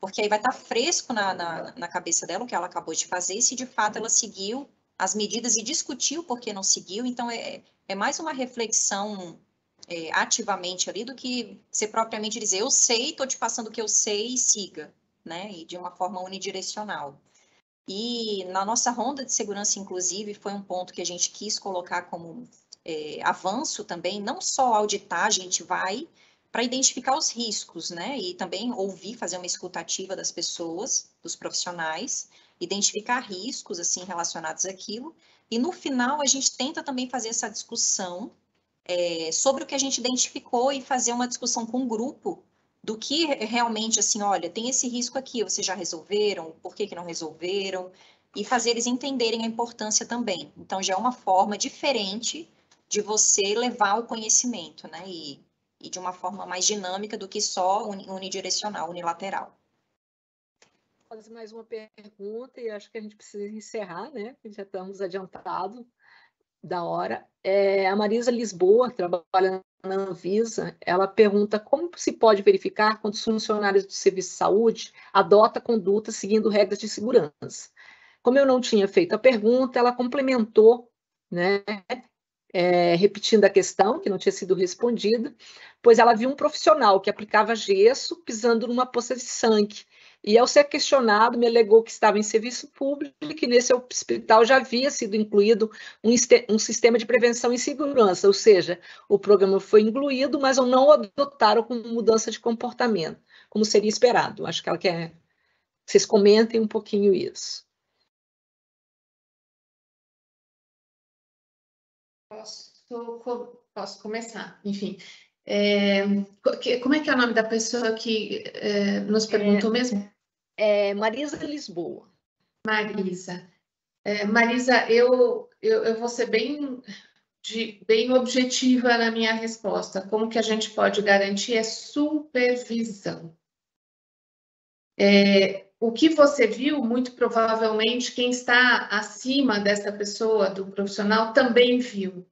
porque aí vai estar tá fresco na, na, na, cabeça dela o que ela acabou de fazer, se de fato ela seguiu as medidas e discutiu por que não seguiu. Então, é, é mais uma reflexão é, ativamente ali do que você propriamente dizer, eu sei, estou te passando o que eu sei e siga, né? E de uma forma unidirecional. E na nossa ronda de segurança, inclusive, foi um ponto que a gente quis colocar como é, avanço também, não só auditar, a gente vai para identificar os riscos, né? E também ouvir, fazer uma escutativa das pessoas, dos profissionais, identificar riscos assim relacionados àquilo. E no final a gente tenta também fazer essa discussão é, sobre o que a gente identificou e fazer uma discussão com o grupo do que realmente assim, olha, tem esse risco aqui, vocês já resolveram? Por que, que não resolveram? E fazer eles entenderem a importância também. Então já é uma forma diferente de você levar o conhecimento, né? E e de uma forma mais dinâmica do que só unidirecional, unilateral. fazer mais uma pergunta e acho que a gente precisa encerrar, né? Já estamos adiantados da hora. É, a Marisa Lisboa, trabalha na Anvisa, ela pergunta como se pode verificar quando os funcionários do serviço de saúde adotam conduta seguindo regras de segurança. Como eu não tinha feito a pergunta, ela complementou, né, é, repetindo a questão, que não tinha sido respondida, pois ela viu um profissional que aplicava gesso pisando numa poça de sangue e, ao ser questionado, me alegou que estava em serviço público e que nesse hospital já havia sido incluído um, um sistema de prevenção e segurança, ou seja, o programa foi incluído, mas não o adotaram como mudança de comportamento, como seria esperado. Acho que ela quer que vocês comentem um pouquinho isso. Posso, posso começar, enfim. É, como é que é o nome da pessoa que é, nos perguntou é, mesmo? É Marisa Lisboa. Marisa. É, Marisa, eu, eu, eu, vou ser bem, de, bem objetiva na minha resposta. Como que a gente pode garantir é supervisão. É, o que você viu, muito provavelmente, quem está acima dessa pessoa, do profissional, também viu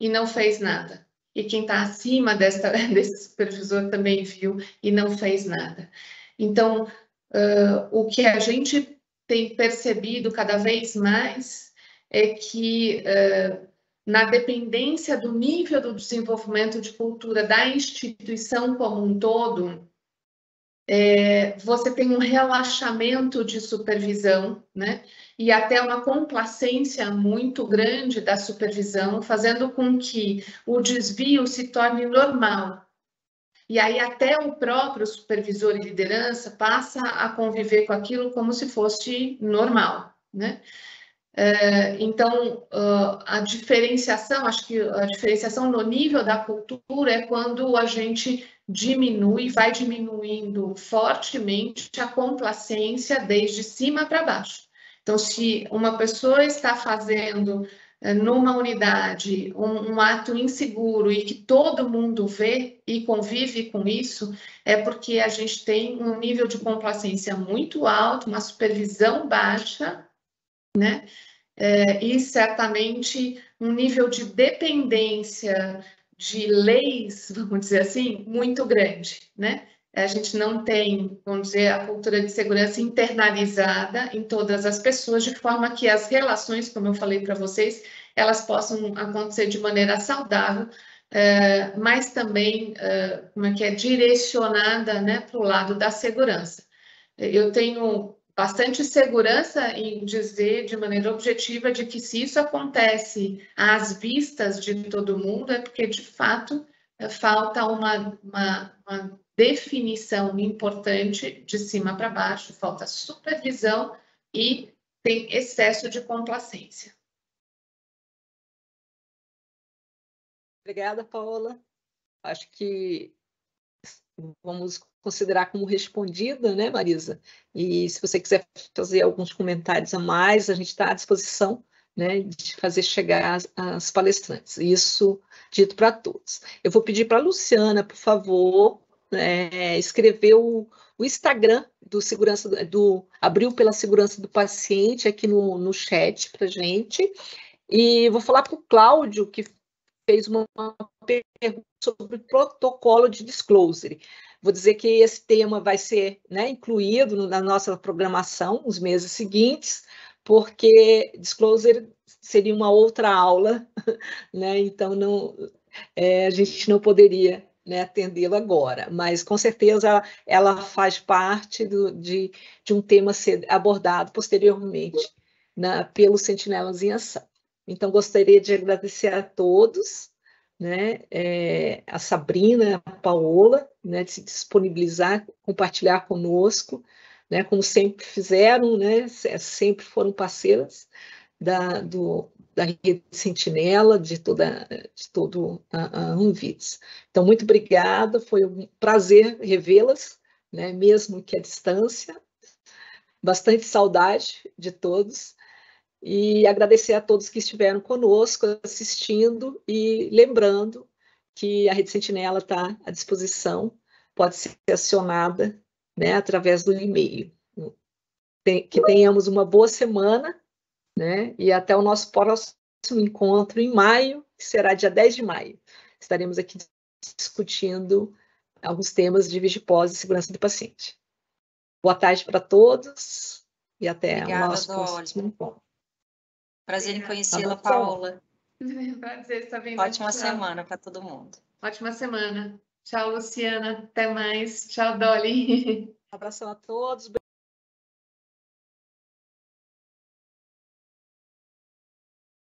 e não fez nada e quem está acima desse supervisor também viu e não fez nada. Então, uh, o que a gente tem percebido cada vez mais é que, uh, na dependência do nível do desenvolvimento de cultura da instituição como um todo, é, você tem um relaxamento de supervisão, né? E até uma complacência muito grande da supervisão, fazendo com que o desvio se torne normal. E aí até o próprio supervisor e liderança passa a conviver com aquilo como se fosse normal, né? É, então, a diferenciação, acho que a diferenciação no nível da cultura é quando a gente diminui, vai diminuindo fortemente a complacência desde cima para baixo. Então, se uma pessoa está fazendo eh, numa unidade um, um, ato inseguro e que todo mundo vê e convive com isso, é porque a gente tem um nível de complacência muito alto, uma supervisão baixa, né? É, e certamente um nível de dependência de leis, vamos dizer assim, muito grande, né? A gente não tem, vamos dizer, a cultura de segurança internalizada em todas as pessoas, de forma que as relações, como eu falei para vocês, elas possam acontecer de maneira saudável, é, mas também, é, como é que é, direcionada né, para o lado da segurança. Eu tenho bastante segurança em dizer de maneira objetiva de que se isso acontece às vistas de todo mundo, é porque, de fato, falta uma, uma, uma definição importante de cima para baixo, falta supervisão e tem excesso de complacência. Obrigada, Paola. Acho que vamos considerar como respondida, né, Marisa? E se você quiser fazer alguns comentários a mais, a gente está à disposição né, de fazer chegar as, as palestrantes. Isso dito para todos. Eu vou pedir para a Luciana, por favor, é, escrever o, o, Instagram do segurança do abriu pela segurança do paciente aqui no, no chat para gente. E vou falar para o Cláudio, que fez uma pergunta sobre protocolo de disclosure. Vou dizer que esse tema vai ser né, incluído na nossa programação nos meses seguintes, porque disclosure seria uma outra aula, né? Então não, é, a gente não poderia né, atendê-lo agora, mas com certeza ela faz parte do, de, de um tema ser abordado posteriormente na, pelo Sentinelas em Ação. Então, gostaria de agradecer a todos né, é, a Sabrina, a Paola, né, de se disponibilizar, compartilhar conosco, né, como sempre fizeram, né, sempre foram parceiras da, do, da rede Sentinela, de toda de todo a, a. Então, muito obrigada, foi um prazer revê-las, né, mesmo que à distância, bastante saudade de todos, e agradecer a todos que estiveram conosco assistindo e lembrando que a Rede Sentinela está à disposição, pode ser acionada né, através do e-mail. que tenhamos uma boa semana, né? E até o nosso próximo encontro em maio, que será dia 10 de maio. Estaremos aqui discutindo alguns temas de vigipós e segurança do paciente. Boa tarde para todos e até Obrigada, o nosso próximo encontro. Prazer em conhecê-la, tá Paola. Prazer estar vindo. Ótima semana para todo mundo. Ótima semana. Tchau, Luciana. Até mais. Tchau, Dolly. Um abração a todos.